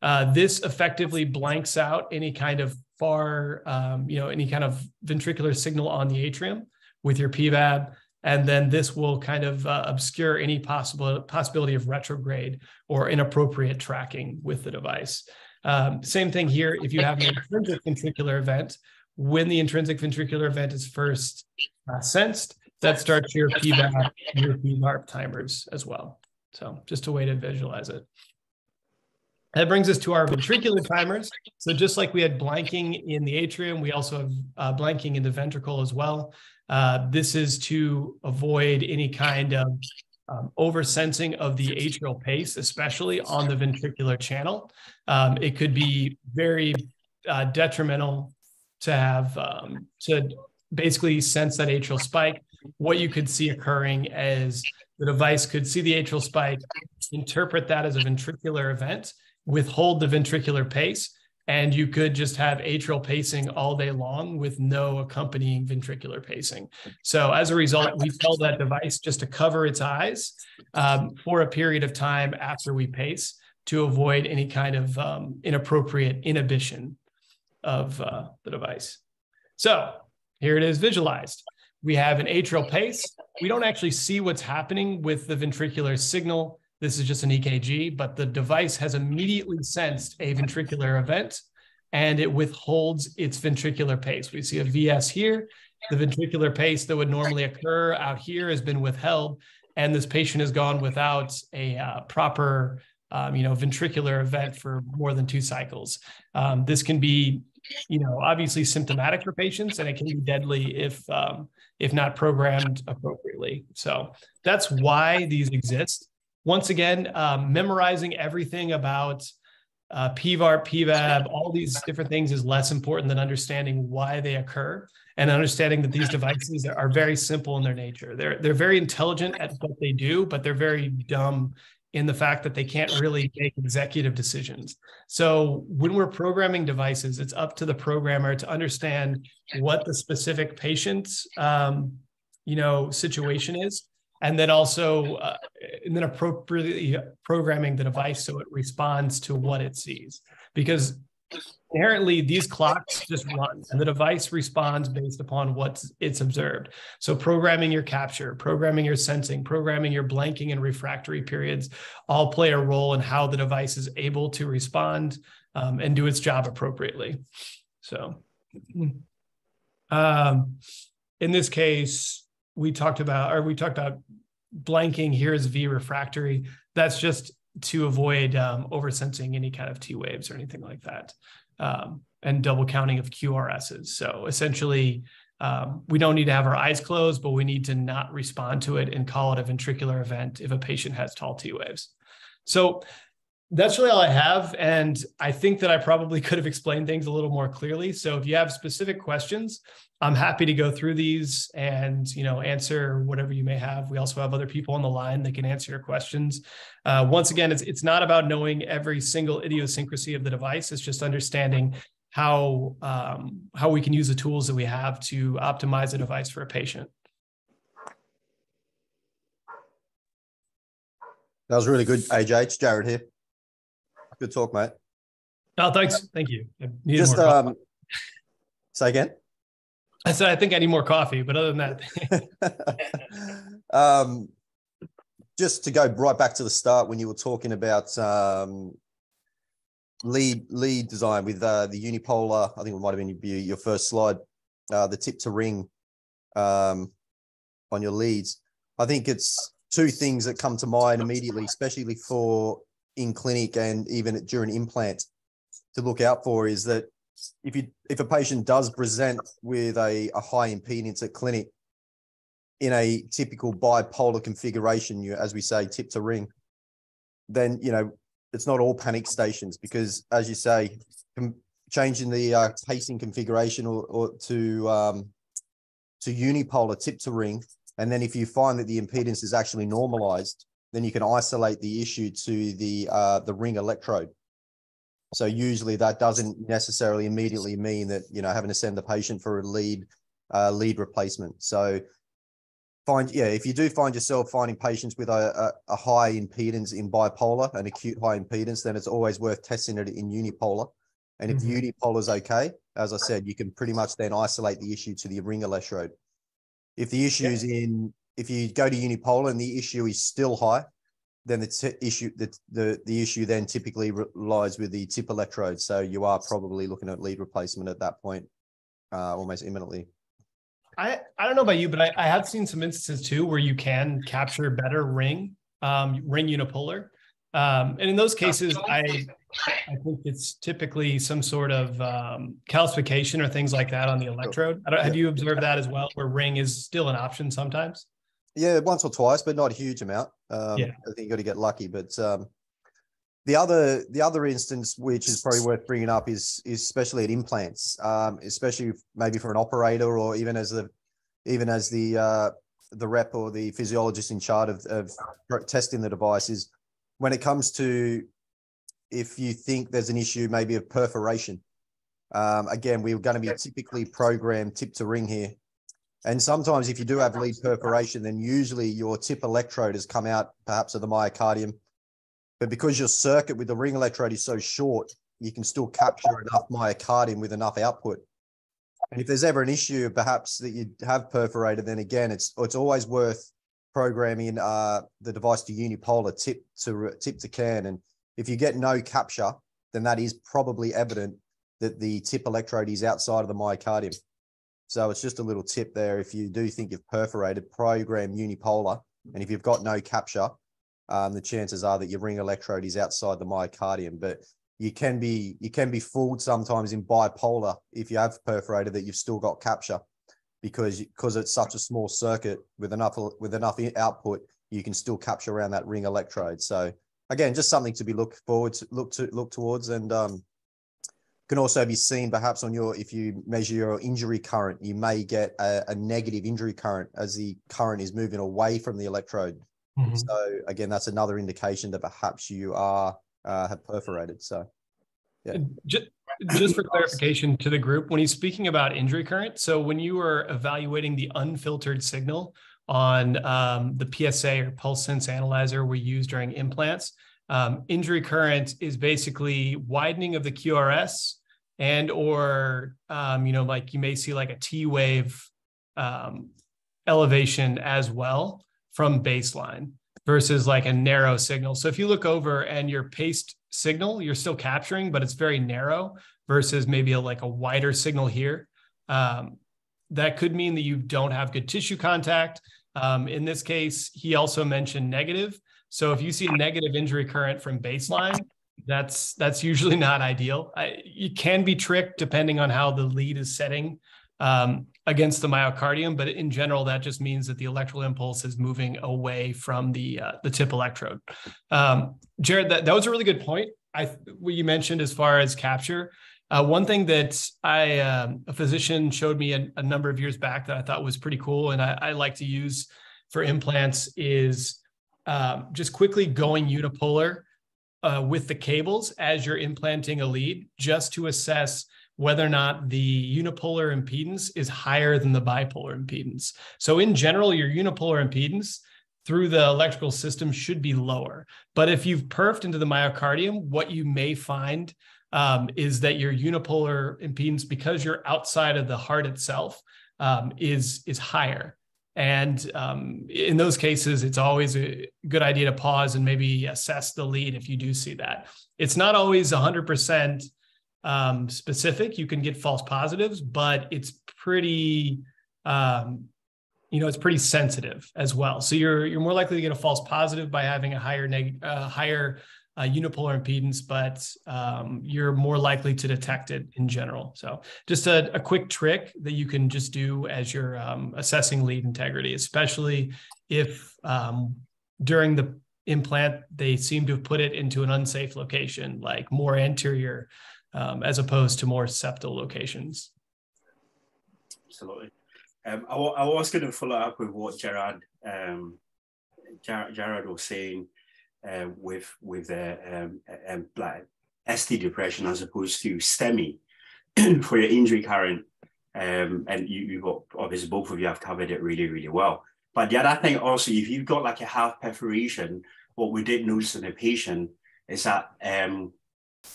Uh, this effectively blanks out any kind of far, um, you know, any kind of ventricular signal on the atrium with your PVAB and then this will kind of uh, obscure any possible possibility of retrograde or inappropriate tracking with the device. Um, same thing here. If you have an intrinsic ventricular event, when the intrinsic ventricular event is first uh, sensed, that starts your PVAB, your PVARP timers as well. So just a way to visualize it. That brings us to our ventricular timers. So just like we had blanking in the atrium, we also have uh, blanking in the ventricle as well. Uh, this is to avoid any kind of um, oversensing of the atrial pace, especially on the ventricular channel. Um, it could be very uh, detrimental to have um, to basically sense that atrial spike. What you could see occurring is the device could see the atrial spike, interpret that as a ventricular event, withhold the ventricular pace, and you could just have atrial pacing all day long with no accompanying ventricular pacing. So as a result, we tell that device just to cover its eyes um, for a period of time after we pace to avoid any kind of um, inappropriate inhibition of uh, the device. So here it is visualized. We have an atrial pace. We don't actually see what's happening with the ventricular signal this is just an EKG, but the device has immediately sensed a ventricular event and it withholds its ventricular pace. We see a VS here. The ventricular pace that would normally occur out here has been withheld, and this patient has gone without a uh, proper um, you know, ventricular event for more than two cycles. Um, this can be, you know, obviously symptomatic for patients, and it can be deadly if um, if not programmed appropriately. So that's why these exist. Once again, um, memorizing everything about uh, PVAR, PVAB, all these different things is less important than understanding why they occur and understanding that these devices are very simple in their nature. They're they're very intelligent at what they do, but they're very dumb in the fact that they can't really make executive decisions. So when we're programming devices, it's up to the programmer to understand what the specific patient's um, you know situation is and then also uh, and then appropriately programming the device so it responds to what it sees. Because inherently these clocks just run and the device responds based upon what it's observed. So programming your capture programming your sensing programming your blanking and refractory periods all play a role in how the device is able to respond um, and do its job appropriately. So um, in this case we talked about, or we talked about blanking here is V refractory. That's just to avoid um, oversensing any kind of T waves or anything like that, um, and double counting of QRSs. So essentially, um, we don't need to have our eyes closed, but we need to not respond to it and call it a ventricular event if a patient has tall T waves. So that's really all I have. And I think that I probably could have explained things a little more clearly. So if you have specific questions, I'm happy to go through these and you know answer whatever you may have. We also have other people on the line that can answer your questions. Uh, once again, it's it's not about knowing every single idiosyncrasy of the device. It's just understanding how um, how we can use the tools that we have to optimize a device for a patient. That was really good, AJ. It's Jared here. Good talk, mate. Oh, thanks. Thank you. Just um, say again. I said I think I need more coffee, but other than that, um, just to go right back to the start when you were talking about um, lead lead design with uh, the unipolar. I think it might have been your, your first slide, uh, the tip to ring um, on your leads. I think it's two things that come to mind immediately, especially for in clinic and even during implant to look out for is that if you if a patient does present with a, a high impedance at clinic in a typical bipolar configuration, you as we say, tip to ring, then you know it's not all panic stations because, as you say, changing the uh, pacing configuration or, or to um, to unipolar tip to ring, and then if you find that the impedance is actually normalized, then you can isolate the issue to the uh, the ring electrode. So usually that doesn't necessarily immediately mean that you know having to send the patient for a lead uh, lead replacement. So find yeah, if you do find yourself finding patients with a, a, a high impedance in bipolar, an acute high impedance, then it's always worth testing it in unipolar. And if mm-hmm. unipolar is okay, as I said, you can pretty much then isolate the issue to the ring electrode. If the issue is in, if you go to unipolar and the issue is still high, then the t- issue the, the the issue then typically re- lies with the tip electrode. So you are probably looking at lead replacement at that point, uh, almost imminently. I, I don't know about you, but I, I have seen some instances too where you can capture better ring, um, ring unipolar. Um, and in those cases, I I think it's typically some sort of um, calcification or things like that on the electrode. I don't, have you observed that as well, where ring is still an option sometimes? Yeah, once or twice, but not a huge amount. Um, yeah. I think you got to get lucky. But um, the other the other instance, which is probably worth bringing up, is is especially at implants, um, especially maybe for an operator or even as the even as the uh, the rep or the physiologist in charge of, of testing the device is when it comes to if you think there's an issue maybe of perforation. Um, again, we're going to be typically programmed tip to ring here and sometimes, if you do have lead perforation, then usually your tip electrode has come out perhaps of the myocardium. But because your circuit with the ring electrode is so short, you can still capture enough myocardium with enough output. And if there's ever an issue, perhaps that you have perforated, then again, it's it's always worth programming uh, the device to unipolar tip to tip to can. And if you get no capture, then that is probably evident that the tip electrode is outside of the myocardium. So it's just a little tip there. If you do think you've perforated, program unipolar. And if you've got no capture, um, the chances are that your ring electrode is outside the myocardium. But you can be you can be fooled sometimes in bipolar if you have perforated that you've still got capture because because it's such a small circuit with enough with enough output you can still capture around that ring electrode. So again, just something to be look forward to look to look towards and um, can also be seen perhaps on your if you measure your injury current you may get a, a negative injury current as the current is moving away from the electrode mm-hmm. so again that's another indication that perhaps you are uh, have perforated so yeah just, just for clarification to the group when he's speaking about injury current so when you are evaluating the unfiltered signal on um, the psa or pulse sense analyzer we use during implants um, injury current is basically widening of the QRS and or um, you know like you may see like a T wave um, elevation as well from baseline versus like a narrow signal. So if you look over and your paced signal, you're still capturing, but it's very narrow versus maybe a, like a wider signal here. Um, that could mean that you don't have good tissue contact. Um, in this case, he also mentioned negative. So if you see a negative injury current from baseline, that's that's usually not ideal. I, you can be tricked depending on how the lead is setting um, against the myocardium, but in general, that just means that the electrical impulse is moving away from the uh, the tip electrode. Um, Jared, that, that was a really good point. I what you mentioned as far as capture. Uh, one thing that I um, a physician showed me a, a, number of years back that I thought was pretty cool, and I, I like to use for implants is um, just quickly going unipolar uh, with the cables as you're implanting a lead, just to assess whether or not the unipolar impedance is higher than the bipolar impedance. So in general, your unipolar impedance through the electrical system should be lower. But if you've perfed into the myocardium, what you may find um, is that your unipolar impedance, because you're outside of the heart itself, um, is is higher. And um, in those cases, it's always a good idea to pause and maybe assess the lead if you do see that. It's not always 100% um, specific. You can get false positives, but it's pretty, um, you know, it's pretty sensitive as well. So you're you're more likely to get a false positive by having a higher neg- uh, higher uh, unipolar impedance, but um, you're more likely to detect it in general. So just a, a quick trick that you can just do as you're um, assessing lead integrity, especially if um, during the implant they seem to have put it into an unsafe location, like more anterior, um, as opposed to more septal locations. Absolutely. Um, I, was going to follow up with what Gerard, um, Gerard, Gerard was saying uh, with with the um, um, like ST depression as opposed to STEMI for your injury current. Um, and you, you got obviously both of you have covered it really, really well. But the other thing also, if you've got like a half perforation, what we did notice in the patient is that um,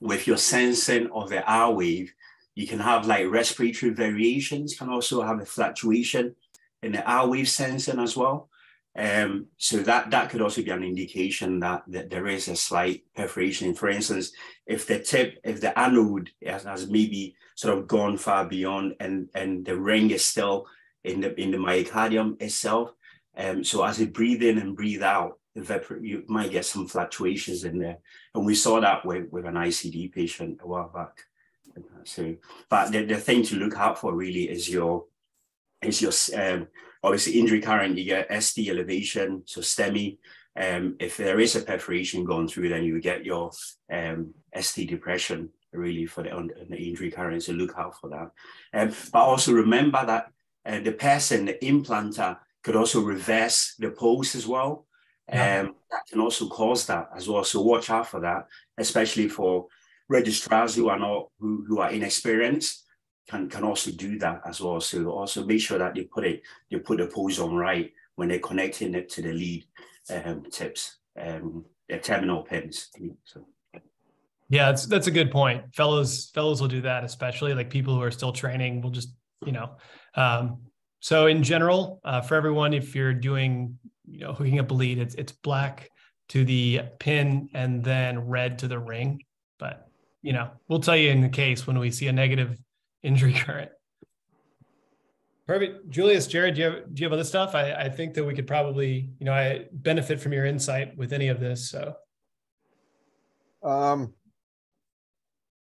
with your sensing of the R wave, you can have like respiratory variations, can also have a fluctuation in the R wave sensing as well. Um, so that that could also be an indication that, that there is a slight perforation. For instance, if the tip, if the anode has, has maybe sort of gone far beyond and and the ring is still in the in the myocardium itself. Um, so as you breathe in and breathe out, you might get some fluctuations in there. And we saw that with, with an ICD patient a while back. So, but the, the thing to look out for really is your is your um, obviously injury current, you get ST elevation, so STEMI. Um, if there is a perforation going through, then you get your um, ST depression really for the, on, the injury current. So look out for that. Um, but also remember that uh, the person, the implanter, could also reverse the pulse as well. Yeah. Um, that can also cause that as well. So watch out for that, especially for registrars who are not who, who are inexperienced can can also do that as well. So also make sure that they put it, they put the pose on right when they're connecting it to the lead um, tips, um, the terminal pins. So. Yeah, that's that's a good point. Fellows fellows will do that, especially like people who are still training will just you know. Um, so in general, uh, for everyone, if you're doing you know hooking up a lead, it's it's black to the pin and then red to the ring. But you know, we'll tell you in the case when we see a negative injury current. Perfect. Julius, Jared, do you have, do you have other stuff? I, I think that we could probably, you know, I benefit from your insight with any of this. So, Um,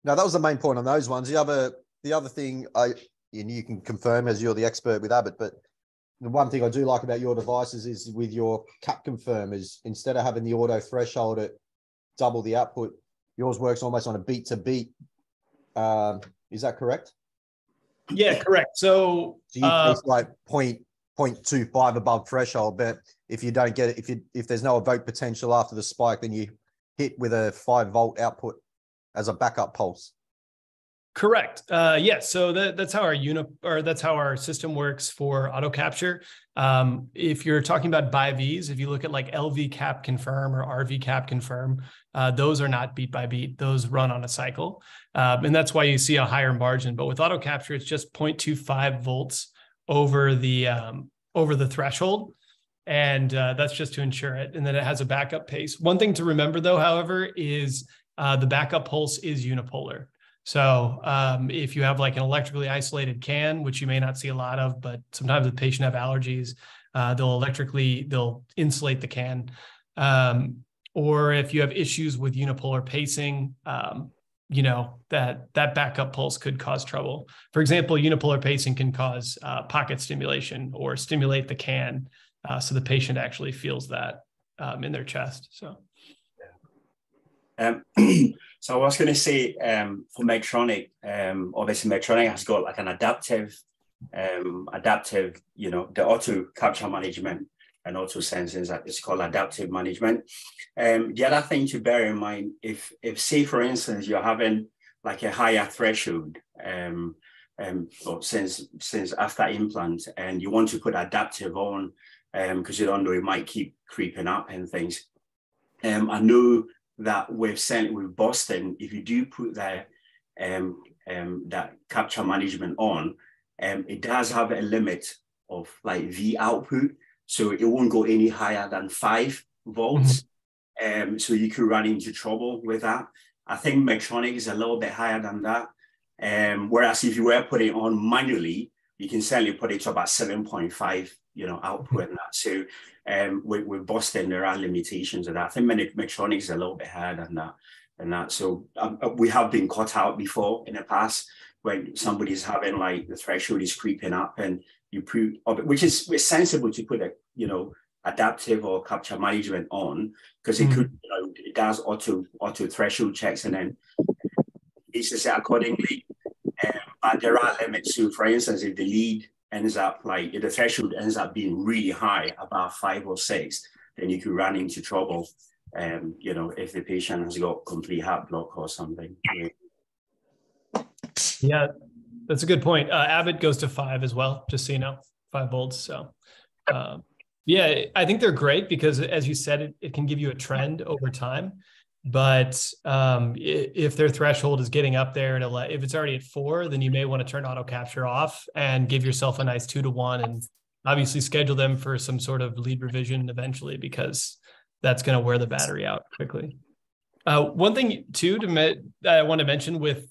no, that was the main point on those ones. The other, the other thing, I and you can confirm as you're the expert with Abbott, but the one thing I do like about your devices is with your cap confirm is instead of having the auto threshold at double the output, yours works almost on a beat to beat. Um, is that correct? Yeah, correct. So, So you uh, like point point two five above threshold, but if you don't get it, if you if there's no evoke potential after the spike, then you hit with a five volt output as a backup pulse. Correct. Uh, yes. So that, that's how our unit or that's how our system works for auto capture. Um, if you're talking about BIVs, if you look at like LV cap confirm or RV cap confirm, uh, those are not beat by beat. Those run on a cycle. Um, and that's why you see a higher margin. But with auto capture, it's just 0.25 volts over the um, over the threshold. And uh, that's just to ensure it. And then it has a backup pace. One thing to remember though, however, is uh, the backup pulse is unipolar. So um, if you have like an electrically isolated can, which you may not see a lot of, but sometimes the patient have allergies, uh, they'll electrically they'll insulate the can. Um, or if you have issues with unipolar pacing, um, you know that that backup pulse could cause trouble. For example, unipolar pacing can cause uh, pocket stimulation or stimulate the can, uh, so the patient actually feels that um, in their chest. So. Um, so I was going to say um, for Medtronic, um, obviously Medtronic has got like an adaptive, um, adaptive, you know, the auto capture management and auto sensing that is called adaptive management. Um, the other thing to bear in mind, if if say for instance you're having like a higher threshold, um, um, or since since after implant, and you want to put adaptive on, because you don't know it might keep creeping up and things. Um, I know that we've sent with Boston, if you do put that um, um, that capture management on, um, it does have a limit of like V output, so it won't go any higher than five volts. Um, so you could run into trouble with that. I think Medtronic is a little bit higher than that. Um, whereas if you were putting it on manually, you can certainly put it to about 7.5, you know, output and that. So um, with, with Boston, there are limitations of that. I think Medtronic is a little bit higher than that. And that. So um, we have been caught out before in the past when somebody's having like the threshold is creeping up and you prove, which is it's sensible to put a, you know, adaptive or capture management on because it Mm. could, you know, it does auto auto threshold checks and then bases it accordingly. Um, but there are limits. So, for instance, if the lead ends up like the threshold ends up being really high, about five or six, then you could run into trouble. Um, you know, if the patient has got complete heart block or something. Yeah, that's a good point. Uh, Abbott goes to five as well, just so you know, five volts. So, um, yeah, I think they're great because, as you said, it, it can give you a trend over time. But um, if their threshold is getting up there, and if it's already at four, then you may want to turn auto capture off and give yourself a nice two to one, and obviously schedule them for some sort of lead revision eventually because that's going to wear the battery out quickly. Uh, one thing too to me, I want to mention with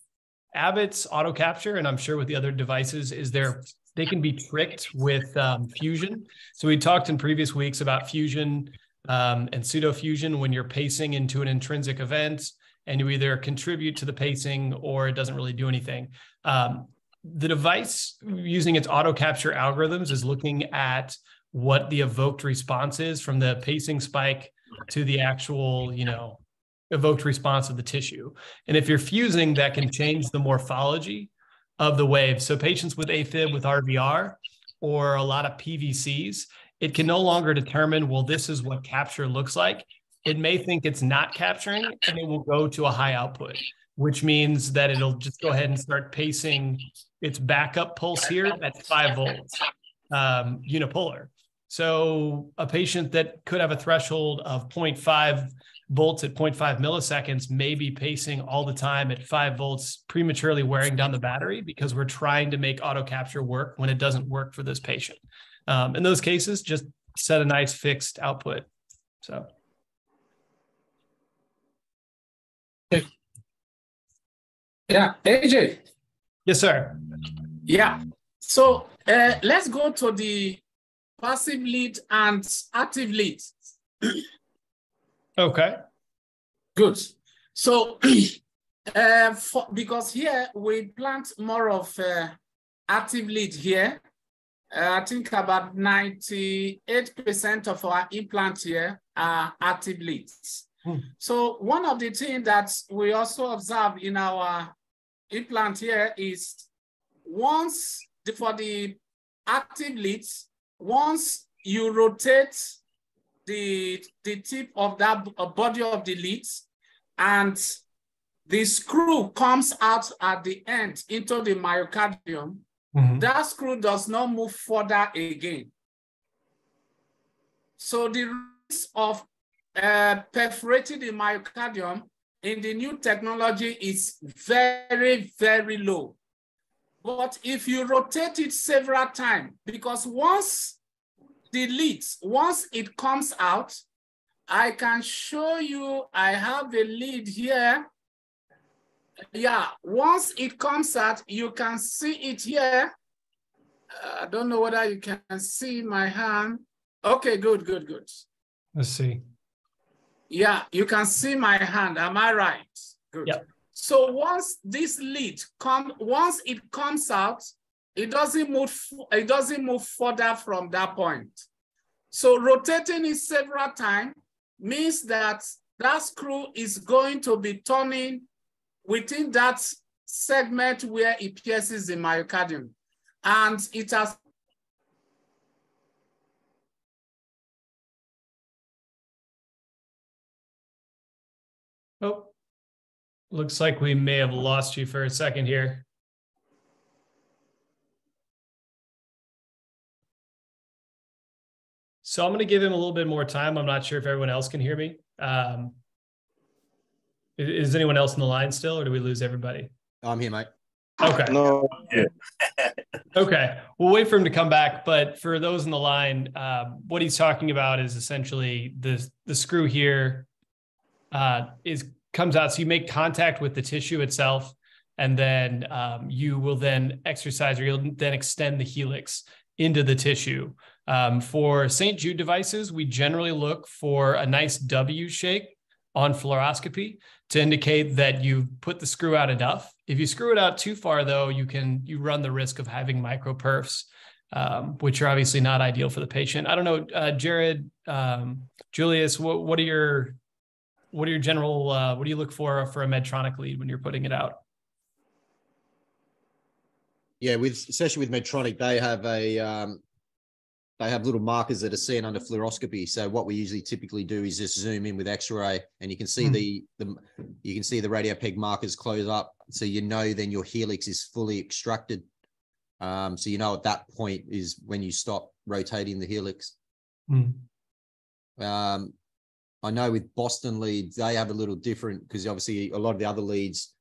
Abbott's auto capture, and I'm sure with the other devices, is there they can be tricked with um, fusion. So we talked in previous weeks about fusion um, and pseudo fusion when you're pacing into an intrinsic event, and you either contribute to the pacing or it doesn't really do anything. Um, the device using its auto capture algorithms is looking at what the evoked response is from the pacing spike to the actual, you know, evoked response of the tissue. And if you're fusing, that can change the morphology of the wave. So patients with AFib with RVR or a lot of PVCs, it can no longer determine, well, this is what capture looks like. It may think it's not capturing and it will go to a high output, which means that it'll just go ahead and start pacing its backup pulse here at five volts, um, unipolar. So a patient that could have a threshold of 0.5 volts at 0.5 milliseconds may be pacing all the time at five volts, prematurely wearing down the battery because we're trying to make auto capture work when it doesn't work for this patient. Um, in those cases, just set a nice fixed output. So Yeah, AJ. yes, sir. Yeah. So uh, let's go to the passive lead and active lead. Okay. Good. So uh, for, because here we plant more of uh, active lead here. Uh, I think about 98% of our implant here are active leads. Hmm. So one of the things that we also observe in our implant here is once the, for the active leads, once you rotate the, the tip of that uh, body of the leads and the screw comes out at the end into the myocardium, Mhm. that screw does not move further again. So the risk of uh, perforating the myocardium in the new technology is very, very low. But if you rotate it several times, because once the leads, once it comes out, I can show you, I have a lead here. Yeah, once it comes out, you can see it here. Uh, I don't know whether you can see my hand. Okay, good, good, good. Let's see. Yeah, you can see my hand. Am I right? Good. Yep. So once this lead come, once it comes out, it doesn't move. It doesn't move further from that point. So rotating it several times means that that screw is going to be turning within that segment where it pierces the myocardium, and it has Oh, looks like we may have lost you for a second here. So I'm going to give him a little bit more time. I'm not sure if everyone else can hear me. Um, is anyone else in the line still, or do we lose everybody? I'm here, mate. Okay. No, Okay, we'll wait for him to come back. But for those in the line, um, what he's talking about is essentially the the screw here uh, is comes out. So you make contact with the tissue itself, and then um, you will then exercise or you'll then extend the helix into the tissue. Um, for St. Jude devices, we generally look for a nice W shape on fluoroscopy to indicate that you've put the screw out enough. If you screw it out too far, though, you can you run the risk of having microperfs, um, which are obviously not ideal for the patient. I don't know, uh, Jared, um, Julius, what what are your what are your general uh, what do you look for for a Medtronic lead when you're putting it out? Yeah, with especially with Medtronic, they have a um, they have little markers that are seen under fluoroscopy. So what we usually typically do is just zoom in with X-ray, and you can see Hmm. the the you can see the radiopaque markers close up, so you know then your helix is fully extracted. Um, so you know at that point is when you stop rotating the helix. Hmm. Um, I know with Boston leads, they have a little different because obviously a lot of the other leads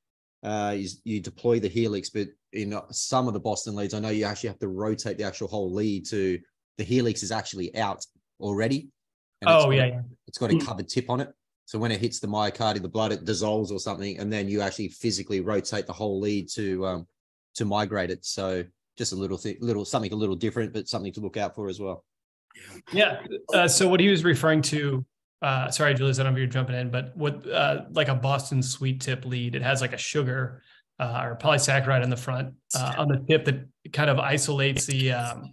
uh, is you deploy the helix, but in some of the Boston leads, I know you actually have to rotate the actual whole lead to the helix is actually out already. and Oh yeah, a- yeah. It's got a covered tip on it. So when it hits the myocardium, the blood, it dissolves or something, and then you actually physically rotate the whole lead to um, to migrate it. So just a little thing, little something a little different, but something to look out for as well. Yeah. Uh, so what he was referring to, uh, sorry, Julius, I don't know if you're jumping in, but what uh, like a Boston sweet tip lead, it has like a sugar uh, or polysaccharide on the front uh, on the tip that kind of isolates the um,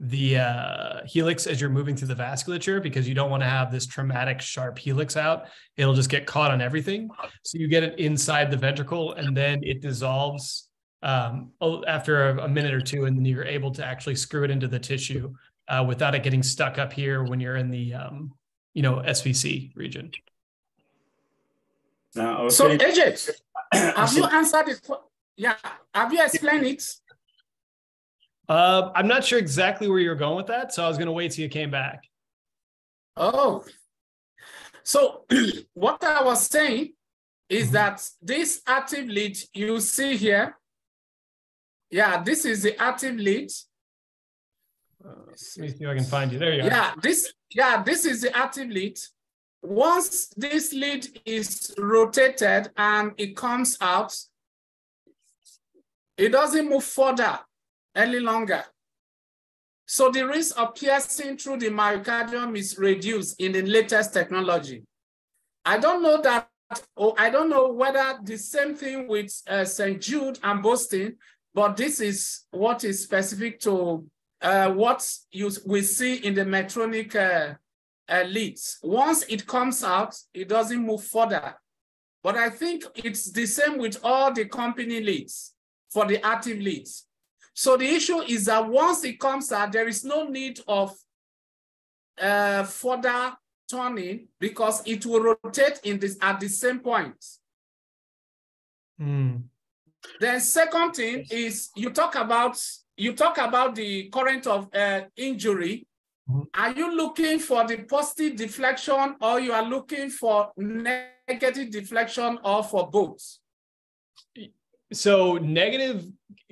the uh, helix as you're moving through the vasculature because you don't want to have this traumatic sharp helix out. It'll just get caught on everything. So you get it inside the ventricle and then it dissolves um, oh, after a, a minute or two, and then you're able to actually screw it into the tissue uh, without it getting stuck up here when you're in the um, you know SVC region. Now, okay. so AJ. Have you answered it? Yeah. Have you explained it? Uh, I'm not sure exactly where you're going with that, so I was going to wait till you came back. Oh. So what I was saying is Mhm. that this active lead you see here, yeah, this is the active lead. Let me see if I can find you. There you are. Yeah, this yeah, this is the active lead. Once this lead is rotated and it comes out, it doesn't move further. Any longer. So the risk of piercing through the myocardium is reduced in the latest technology. I don't know that, or I don't know whether the same thing with uh, St. Jude and Boston, but this is what is specific to uh, what you we see in the Medtronic uh, uh, leads. Once it comes out, it doesn't move further. But I think it's the same with all the company leads for the active leads. So the issue is that once it comes out, there is no need of uh, further turning because it will rotate in this at the same point. Mm. The second thing is you talk about you talk about the current of uh, injury. Mhm. Are you looking for the positive deflection or you are looking for negative deflection or for both? So negative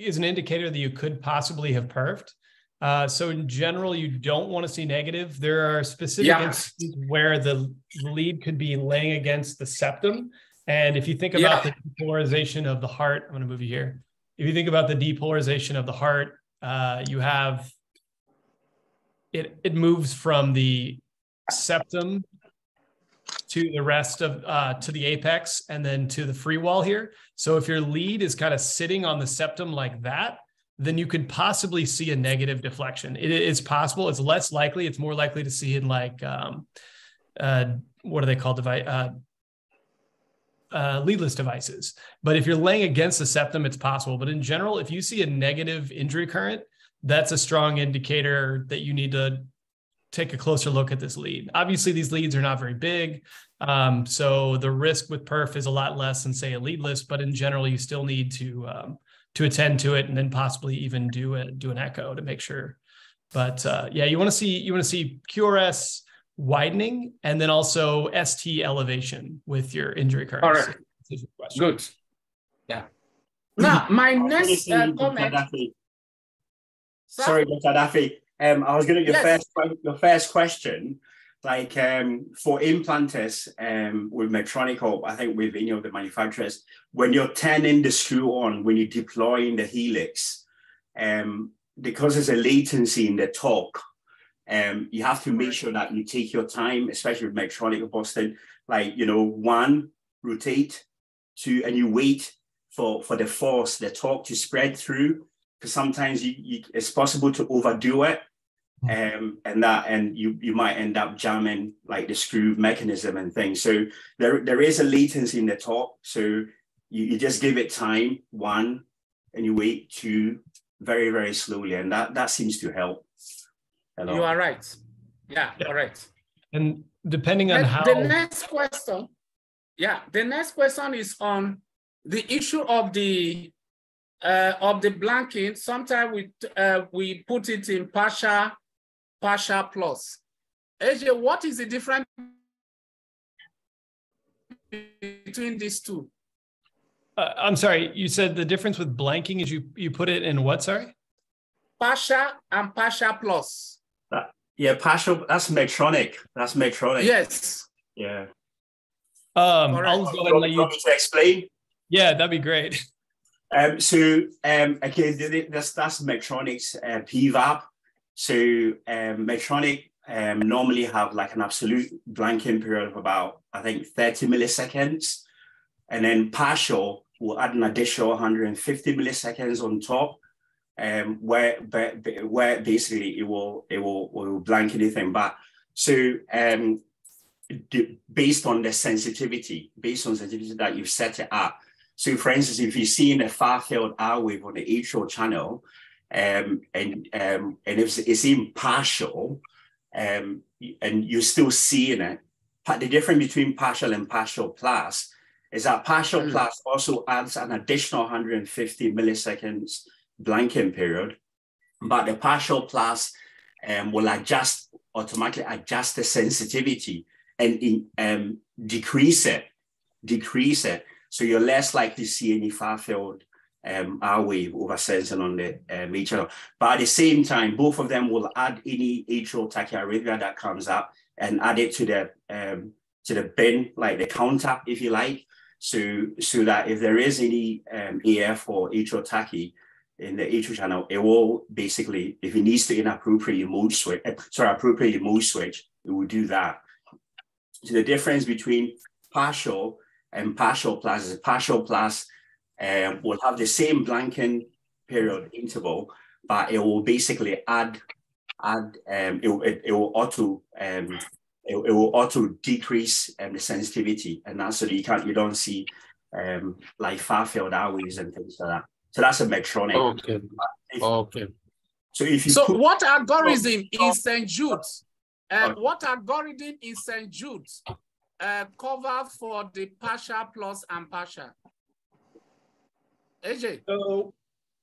is an indicator that you could possibly have perfed. Uh, so in general, you don't want to see negative. There are specific Yeah. instances where the lead could be laying against the septum. And if you think about Yeah. the depolarization of the heart, I'm going to move you here. If you think about the depolarization of the heart, uh, you have it. It moves from the septum to the rest of uh, to the apex and then to the free wall here. So if your lead is kind of sitting on the septum like that, then you could possibly see a negative deflection. It is possible. It's less likely. It's more likely to see in like um, uh, what are they called? Device. Uh, uh, leadless devices. But if you're laying against the septum, it's possible. But in general, if you see a negative injury current, that's a strong indicator that you need to take a closer look at this lead. Obviously, these leads are not very big. Um, so the risk with perf is a lot less than say a leadless, but in general, you still need to um, to attend to it and then possibly even do a do an echo to make sure. But uh, yeah, you want to see you want to see QRS widening and then also ST elevation with your injury currents. All right. This is your question. Good. Yeah. Now, my I next uh, comment. Sorry, Dr. Daffy. Um, I was going to your Yes. first your first question, like um, for implanters um, with Medtronic or I think with any of the manufacturers, when you're turning the screw on, when you're deploying the helix, um, because there's a latency in the torque, um, you have to make sure that you take your time, especially with Medtronic or Boston, like you know, one rotate, two, and you wait for for the force, the torque to spread through because sometimes you, you, it's possible to overdo it um, and that and you you might end up jamming like the screw mechanism and things so there there is a latency in the torque so you, you just give it time one and you wait two very very slowly and that that seems to help a lot. You are right. Yeah, Yeah. correct. And depending on Then how The next question, yeah, the next question is on the issue of the uh, of the blanking. Sometimes we uh, we put it in partial partial plus. AJ, what is the difference between these two? uh, I'm sorry, you said the difference with blanking is you you put it in what? Sorry. Partial and partial plus. yeah partial that's Medtronic that's Medtronic Yes. yeah Um, All right. I'll go ahead and let you. Want me to explain Yeah, that'd be great. Um, so um, okay, th- th- that's Medtronic's uh, PVAB. So um, Medtronic um, normally have like an absolute blanking period of about I think 30 milliseconds, and then partial will add an additional 150 milliseconds on top, um, where where basically it will it will will blank anything. But so um, based on the sensitivity, based on sensitivity that you've set it up. So, for instance, if you're seeing a far field R wave on the atrial channel, um, and um, and if it's, it's in partial, um, and you're still seeing it, but the difference between partial and partial plus is that partial Mm. plus also adds an additional 150 milliseconds blanking period, but the partial plus um, will adjust automatically adjust the sensitivity and in, um, decrease it, decrease it. So you're less likely to see any far field um, R wave over sensing on the um, atrial. But at the same time, both of them will add any atrial tachyarrhythmia that comes up and add it to the um, to the bin, like the counter, if you like. So so that if there is any um, AF or atrial tachy, in the atrial channel, it will basically, if it needs to inappropriately mode switch, eh, sorry, appropriately mode switch, it will do that. So the difference between partial and partial plus is partial plus um, will have the same blanking period interval, but it will basically add add um, it, it, it will auto um, it, it will auto decrease um, the sensitivity, and that's so that you can't you don't see um, like far field R's and things like that. So that's a Medtronic. Okay. If, okay. So if you so put, what algorithm oh, is St. Jude's? Uh, what algorithm is St. Jude's uh, cover for the partial plus and partial? AJ. So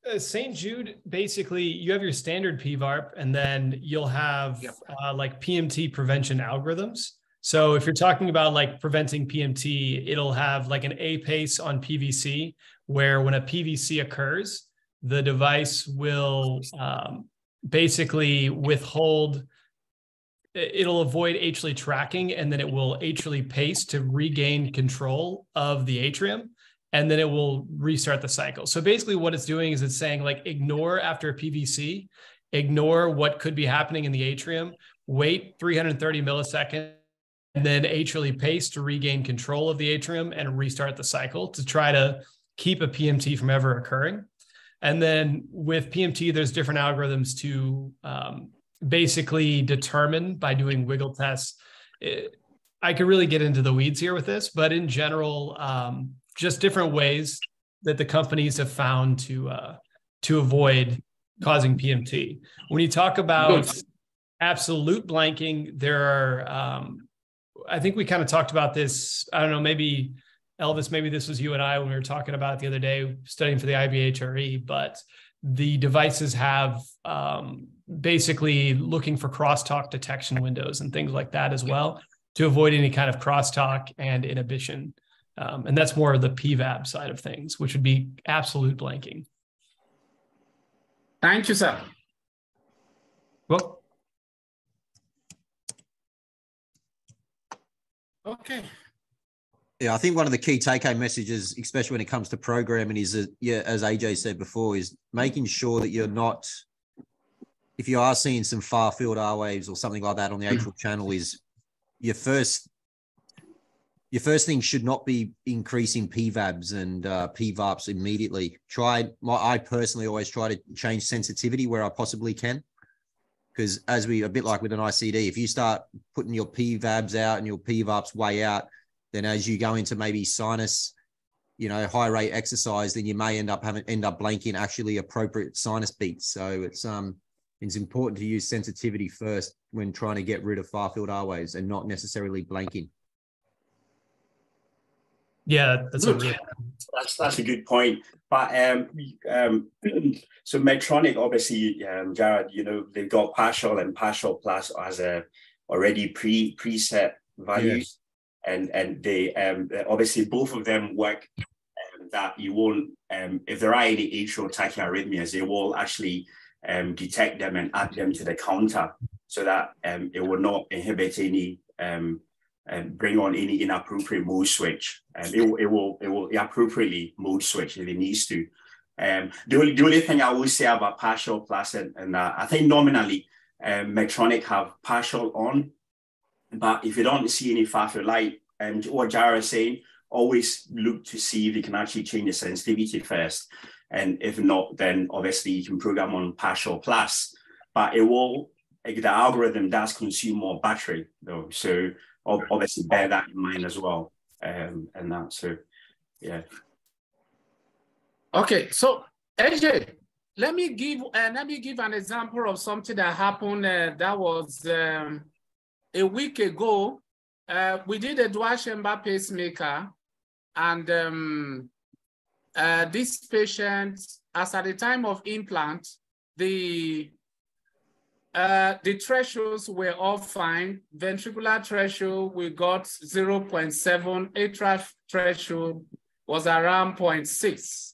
uh, St. Jude, basically, you have your standard PVARP, and then you'll have yep. uh, like PMT prevention algorithms. So if you're talking about like preventing PMT, it'll have like an A pace on PVC, where when a PVC occurs, the device will um, basically withhold. It'll avoid atrially tracking, and then it will atrially pace to regain control of the atrium and then it will restart the cycle. So basically, what it's doing is it's saying like ignore after a PVC, ignore what could be happening in the atrium, wait 330 milliseconds, and then atrially pace to regain control of the atrium and restart the cycle to try to keep a PMT from ever occurring. And then with PMT, there's different algorithms to um, basically determine by doing wiggle tests. It, I could really get into the weeds here with this, but in general, um, just different ways that the companies have found to uh, to avoid causing PMT. When you talk about absolute blanking, there are um, I think we kind of talked about this. I don't know, maybe Elvis, maybe this was you and I when we were talking about it the other day, studying for the IBHRE, but the devices have um, basically looking for crosstalk detection windows and things like that as well to avoid any kind of crosstalk and inhibition um, and that's more of the PVAB side of things, which would be absolute blanking. Thank you, sir. Well, okay. Yeah, I think one of the key take-home messages, especially when it comes to programming, is that yeah, as AJ said before, is making sure that you're not, if you are seeing some far field R waves or something like that on the atrial channel, is your first your first thing should not be increasing PVABs and uh, PVARPs immediately. Try, my, I personally always try to change sensitivity where I possibly can. Because as we, a bit like with an ICD, if you start putting your PVABs out and your PVARPs way out, then as you go into maybe sinus, you know, high rate exercise, then you may end up having end up blanking actually appropriate sinus beats. So it's um it's important to use sensitivity first when trying to get rid of far field R waves and not necessarily blanking. Yeah, that's a really... that's that's a good point. But um, um, so Medtronic, obviously, um, Jared, you know, they've got partial and partial plus as a already pre preset values, yes. and and they um, obviously both of them work um, that you won't um, if there are any atrial tachyarrhythmias, they will actually um, detect them and add them to the counter so that um, it will not inhibit any um, and bring on any inappropriate mode switch. And it, it will it will appropriately mode switch if it needs to. Um, the, only, the only thing I will say about partial plus and, and uh, I think nominally um, Medtronic have partial on, but if you don't see any field light, um, what Jara is saying, always look to see if you can actually change the sensitivity first. And if not, then obviously you can program on partial plus, but it will, the algorithm does consume more battery though. So obviously bear that in mind as well. Um, and that, so yeah. Okay, so AJ, let me give uh, let me give an example of something that happened. Uh, that was um, a week ago. Uh, we did a chamber pacemaker, and um, uh, this patient, as at the time of implant, the uh, the thresholds were all fine. Ventricular threshold, we got 0.7. Atrial threshold was around 0.6.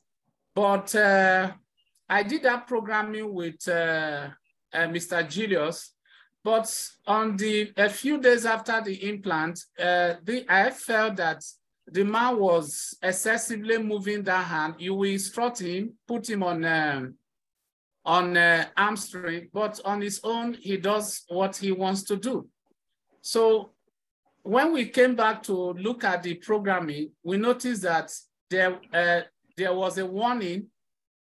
But uh, I did that programming with uh, uh Mr. Julius. But on the a few days after the implant, uh, the, I felt that the man was excessively moving that hand. You will instruct him, put him on um, on uh, but on his own, he does what he wants to do. So when we came back to look at the programming, we noticed that there, uh, there was a warning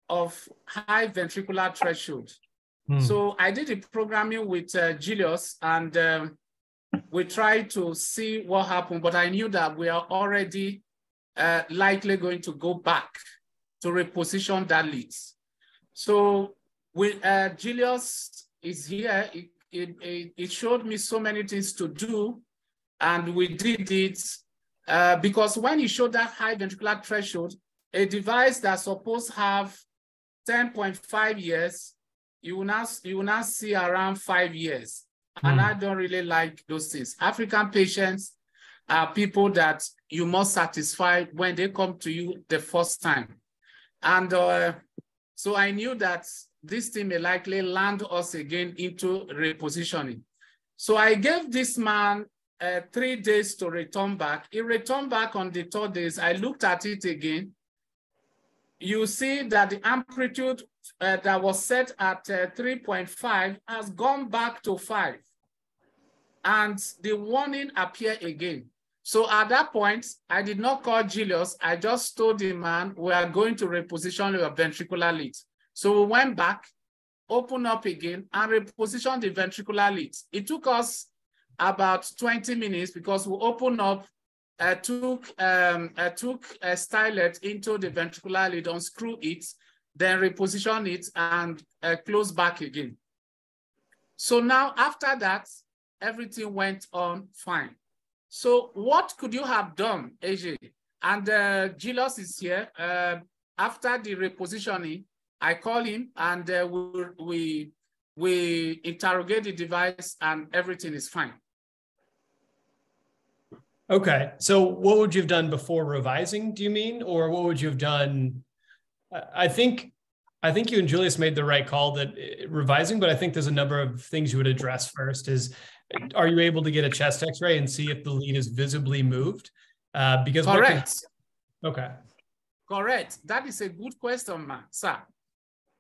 of high ventricular threshold. Hmm. So I did the programming with uh, Julius and um, we tried to see what happened, but I knew that we are already uh, likely going to go back to reposition that lead. So with uh, Julius is here, it, it, it, showed me so many things to do and we did it uh, because when you showed that high ventricular threshold, a device that's supposed to have 10.5 years, you will now, you will now see around five years. Mm. And I don't really like those things. African patients are people that you must satisfy when they come to you the first time. And uh, so I knew that this thing may likely land us again into repositioning. So I gave this man uh, three days to return back. He returned back on the third days. I looked at it again. You see that the amplitude uh, that was set at uh, 3.5 has gone back to five. And the warning appeared again. So at that point, I did not call Julius. I just told the man, we are going to reposition your ventricular lead. So we went back, opened up again, and repositioned the ventricular lead. It took us about 20 minutes because we opened up, uh, took, um, took a stylet into the ventricular lead, unscrew it, then reposition it and uh, close back again. So now after that, everything went on fine. So what could you have done, AJ? And uh, Julius is here. Uh, after the repositioning, I call him and uh, we, we, we interrogate the device and everything is fine. Okay. So what would you have done before revising, do you mean? Or what would you have done? I think I think you and Julius made the right call that eh, revising, but I think there's a number of things you would address first is are you able to get a chest x-ray and see if the lead is visibly moved? Uh, because correct. Can... okay. Correct. That is a good question, sir.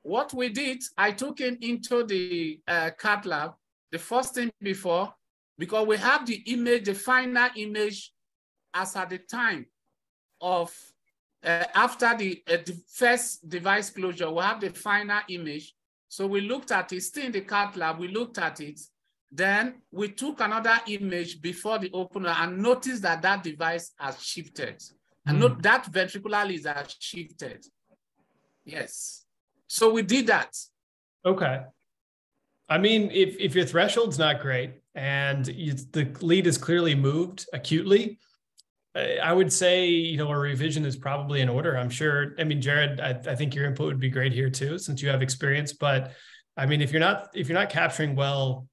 What we did, I took him into the uh, cath lab the first thing before because we have the image, the final image as at the time of uh, after the, uh, the, first device closure, we have the final image. So we looked at it, still in the cath lab, we looked at it. Then we took another image before the opener and noticed that that device has shifted. And mm. note that ventricular leads has shifted. Yes. So we did that. Okay. I mean, if, if your threshold's not great and you, the lead is clearly moved acutely, I would say, you know, a revision is probably in order. I'm sure. I mean, Jared, I, I, think your input would be great here too, since you have experience. But I mean, if you're not if you're not capturing well,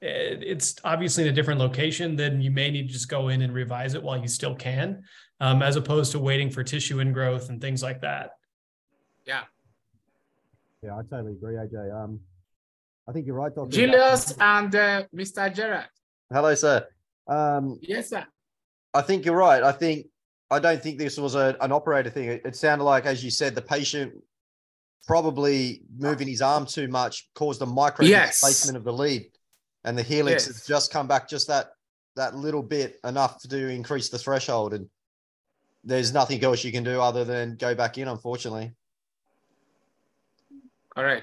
it's obviously in a different location. Then you may need to just go in and revise it while you still can, um, as opposed to waiting for tissue ingrowth and things like that. Yeah. Yeah, I totally agree, AJ. Um, I think you're right, Dr. Julius and uh, Mr. Gerard. Hello, sir. Um, yes, sir. I think you're right. I think I don't think this was a, an operator thing. It, it sounded like, as you said, the patient probably moving his arm too much caused a micro yes. displacement of the lead, and the helix yes. has just come back just that that little bit enough to increase the threshold. And there's nothing else you can do other than go back in, unfortunately. All right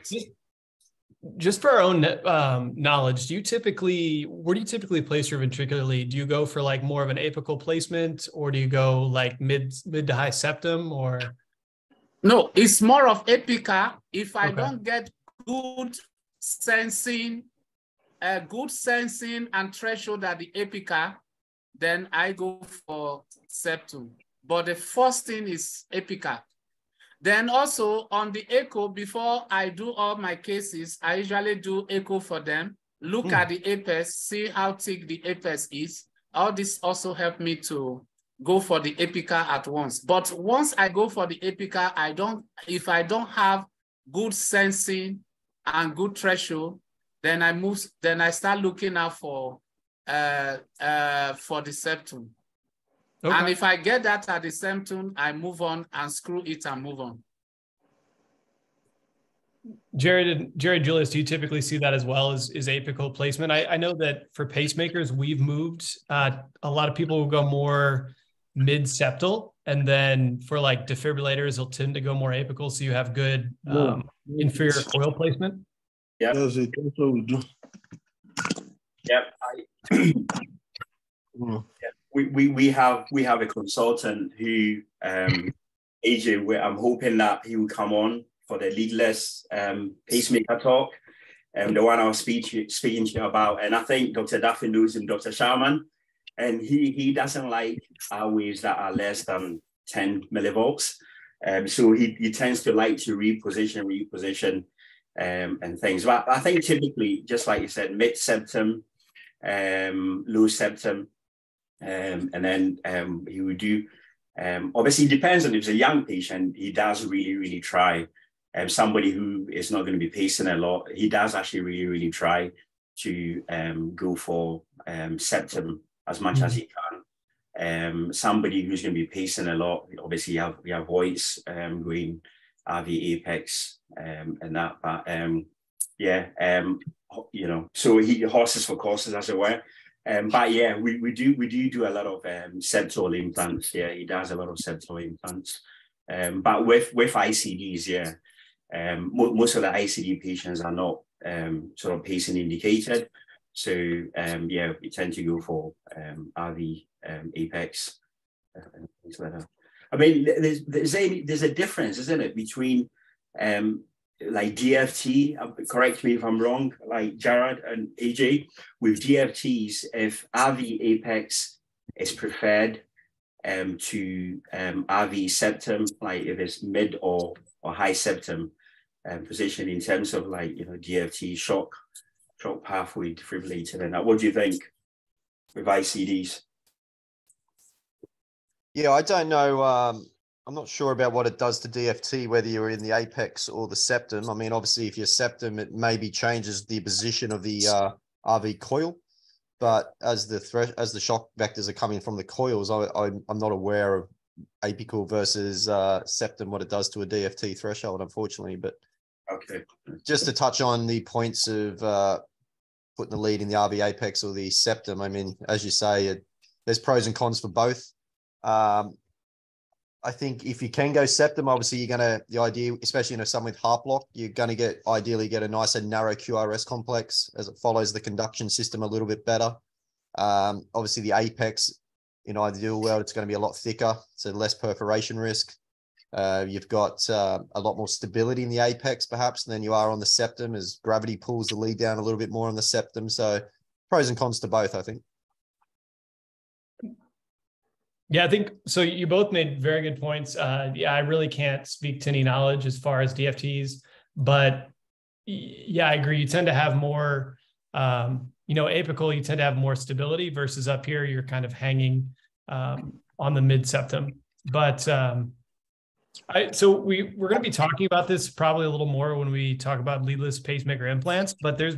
just for our own um, knowledge, do you typically where do you typically place your ventricular lead? Do you go for like more of an apical placement, or do you go like mid mid to high septum, or? No, it's more of apical. If I okay. don't get good sensing, uh, good sensing and threshold at the apical, then I go for septum. But the first thing is apical. Then also on the echo, before I do all my cases, I usually do echo for them, look mm. at the apex, see how thick the apex is. All this also help me to go for the apical at once. But once I go for the apical, I don't, if I don't have good sensing and good threshold, then I move, then I start looking out for uh, uh, for the septum. Okay. And if I get that at the septum, I move on and screw it and move on. Jared and Jared Julius, do you typically see that as well as is apical placement? I, I know that for pacemakers, we've moved. Uh, a lot of people will go more mid septal, and then for like defibrillators, they'll tend to go more apical, so you have good um, inferior coil placement. Yeah. Yes, it also will do. Yep. I, Mm. we, we we have we have a consultant who um AJ where I'm hoping that he will come on for the leadless um pacemaker talk. Um, the one I was speak, speaking to you about, and I think Dr. Duffy knows him, Dr. Sharman, and he he doesn't like R waves that are less than 10 millivolts. Um, so he, he tends to like to reposition, reposition, um, and things. But I think typically, just like you said, mid septum, um, low septum, um, and then um, he would do. Um, obviously, it depends on if it's a young patient. He does really, really try. Um, somebody who is not going to be pacing a lot, he does actually really, really try to um, go for um, septum as much as he can. Um, somebody who's going to be pacing a lot, obviously, you have we have Voights um, going RV Apex um, and that, but um, yeah, um, you know, so he horses for courses, as it were. Um, but yeah, we, we do we do do a lot of um, septal implants. Yeah, he does a lot of septal implants. Um, but with with ICDs, yeah, um, mo- most of the ICD patients are not um, sort of pacing indicated. So um, yeah, we tend to go for um, RV um, Apex uh, and things like that. I mean, there's there's a there's a difference, isn't it, between um, like DFT, uh, correct me if I'm wrong, like Jared and AJ, with DFTs, if RV apex is preferred um, to um, RV septum, like if it's mid or, or high septum um, position in terms of like, you know, DFT shock, shock pathway defibrillator and that. What do you think with ICDs? Yeah, I don't know. Um, I'm not sure about what it does to DFT, whether you're in the apex or the septum. I mean, obviously, if you're septum, it maybe changes the position of the uh, RV coil. But as the thre- as the shock vectors are coming from the coils, I, I'm, I'm not aware of apical versus uh, septum, what it does to a DFT threshold, unfortunately. But Okay. just to touch on the points of uh, putting the lead in the RV apex or the septum, I mean, as you say, it, there's pros and cons for both. Um, I think if you can go septum, obviously you're gonna the idea, especially in a someone with heart block, you're gonna get ideally get a nicer narrow QRS complex as it follows the conduction system a little bit better. Um, obviously the apex in ideal world, it's going to be a lot thicker, so less perforation risk. Uh, you've got uh, a lot more stability in the apex, perhaps, than you are on the septum, as gravity pulls the lead down a little bit more on the septum. So, pros and cons to both, I think. Yeah, I think so. You both made very good points. Uh, yeah, I really can't speak to any knowledge as far as DFTs, but yeah, I agree. You tend to have more, um, you know, apical. You tend to have more stability versus up here. You're kind of hanging um, on the mid septum. But um, I so we we're going to be talking about this probably a little more when we talk about leadless pacemaker implants. But there's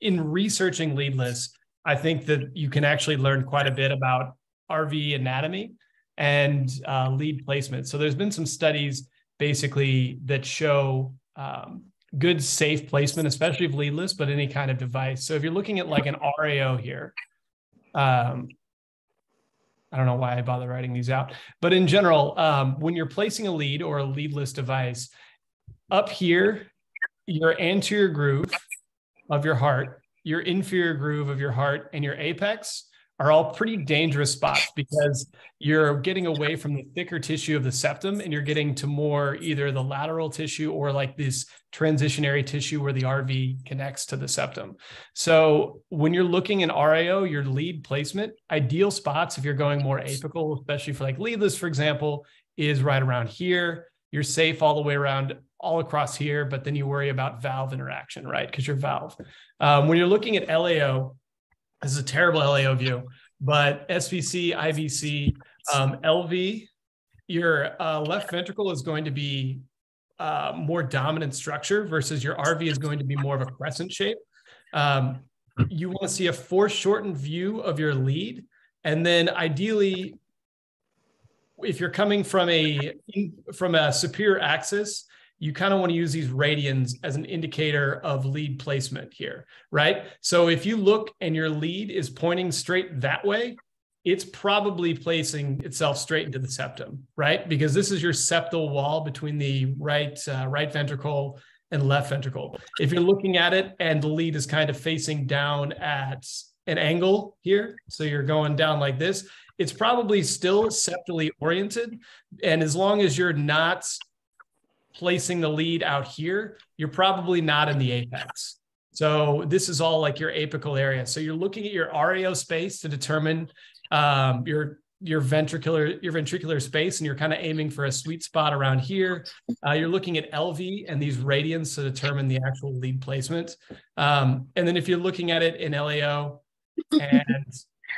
in researching leadless, I think that you can actually learn quite a bit about RV anatomy and uh, lead placement. So there's been some studies basically that show um, good safe placement, especially of leadless, but any kind of device. So if you're looking at like an RAO here, um, I don't know why I bother writing these out, but in general, um, when you're placing a lead or a leadless device, up here, your anterior groove of your heart, your inferior groove of your heart, and your apex are all pretty dangerous spots because you're getting away from the thicker tissue of the septum and you're getting to more either the lateral tissue or like this transitionary tissue where the RV connects to the septum. So when you're looking in RAO, your lead placement, ideal spots if you're going more apical, especially for like leadless, for example, is right around here. You're safe all the way around all across here, but then you worry about valve interaction, right? Because you're valve. Um, when you're looking at LAO, this is a terrible LAO view, but SVC, IVC, um, LV, your uh, left ventricle is going to be uh, more dominant structure versus your RV is going to be more of a crescent shape. Um, you want to see a foreshortened view of your lead. And then ideally, if you're coming from a from a superior axis, you kind of want to use these radians as an indicator of lead placement here, right? So if you look and your lead is pointing straight that way, it's probably placing itself straight into the septum, right? Because this is your septal wall between the right uh, right ventricle and left ventricle. If you're looking at it and the lead is kind of facing down at an angle here, so you're going down like this, it's probably still septally oriented. And as long as you're not placing the lead out here, you're probably not in the apex. So this is all like your apical area. So you're looking at your RAO space to determine um, your your ventricular your ventricular space, and you're kind of aiming for a sweet spot around here. Uh, you're looking at LV and these radians to determine the actual lead placement. Um, and then if you're looking at it in LAO and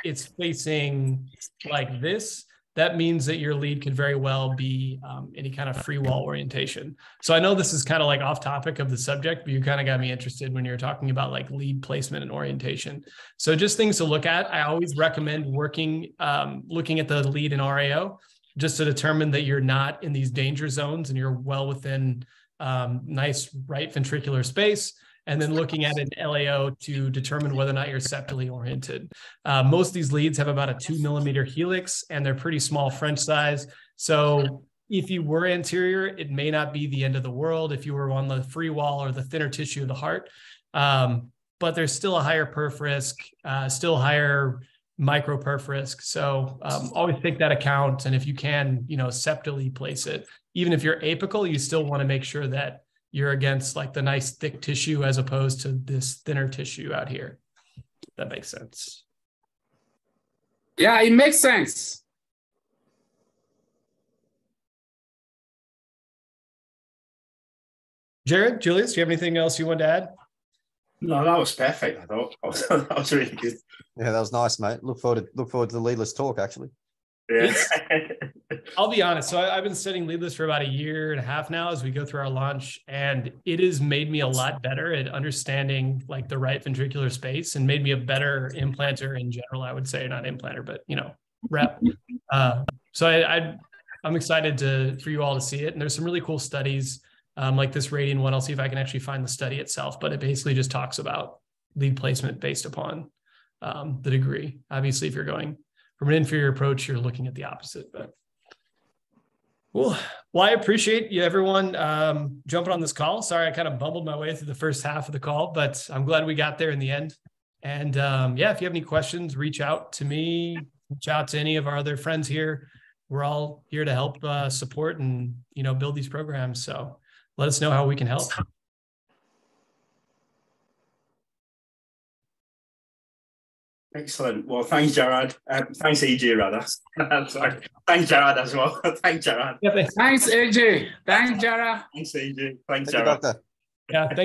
it's facing like this, that means that your lead could very well be um, any kind of free wall orientation. So I know this is kind of like off topic of the subject, but you kind of got me interested when you're talking about like lead placement and orientation. So just things to look at. I always recommend working, um, looking at the lead in RAO just to determine that you're not in these danger zones and you're well within um, nice right ventricular space and then looking at an LAO to determine whether or not you're septally oriented. Uh, most of these leads have about a two millimeter helix and they're pretty small French size. So if you were anterior, it may not be the end of the world if you were on the free wall or the thinner tissue of the heart. Um, but there's still a higher perf risk, uh, still higher micro perf risk. So um, always take that account. And if you can, you know, septally place it, even if you're apical, you still want to make sure that you're against like the nice thick tissue as opposed to this thinner tissue out here. That makes sense. Yeah, it makes sense. Jared, Julius, do you have anything else you want to add? No, that was perfect. I thought that was really good. Yeah, that was nice, mate. Look forward to look forward to the leadless talk. Actually, Yeah. I'll be honest. So I, have been studying leadless for about a year and a half now as we go through our launch, and it has made me a lot better at understanding like the right ventricular space, and made me a better implanter in general. I would say not implanter, but you know, rep. Uh, so I, I I'm excited to for you all to see it, and there's some really cool studies um, like this radian one. I'll see if I can actually find the study itself, but it basically just talks about lead placement based upon um, the degree. Obviously, if you're going from an inferior approach, you're looking at the opposite. But cool. Well, I appreciate you, everyone, um, jumping on this call. Sorry, I kind of bumbled my way through the first half of the call, but I'm glad we got there in the end. And um, yeah, if you have any questions, reach out to me, reach out to any of our other friends here. We're all here to help uh, support and you know build these programs. So let us know how we can help. Excellent. Well, thanks, Gerard. Um, thanks, AJ, rather. Sorry. Thanks, Gerard, as well. thanks, Gerard. Yeah, thanks. Thanks, AJ. Thanks, Jara. Thanks, AJ. Thanks, Thank Gerard. doctor. Yeah, thank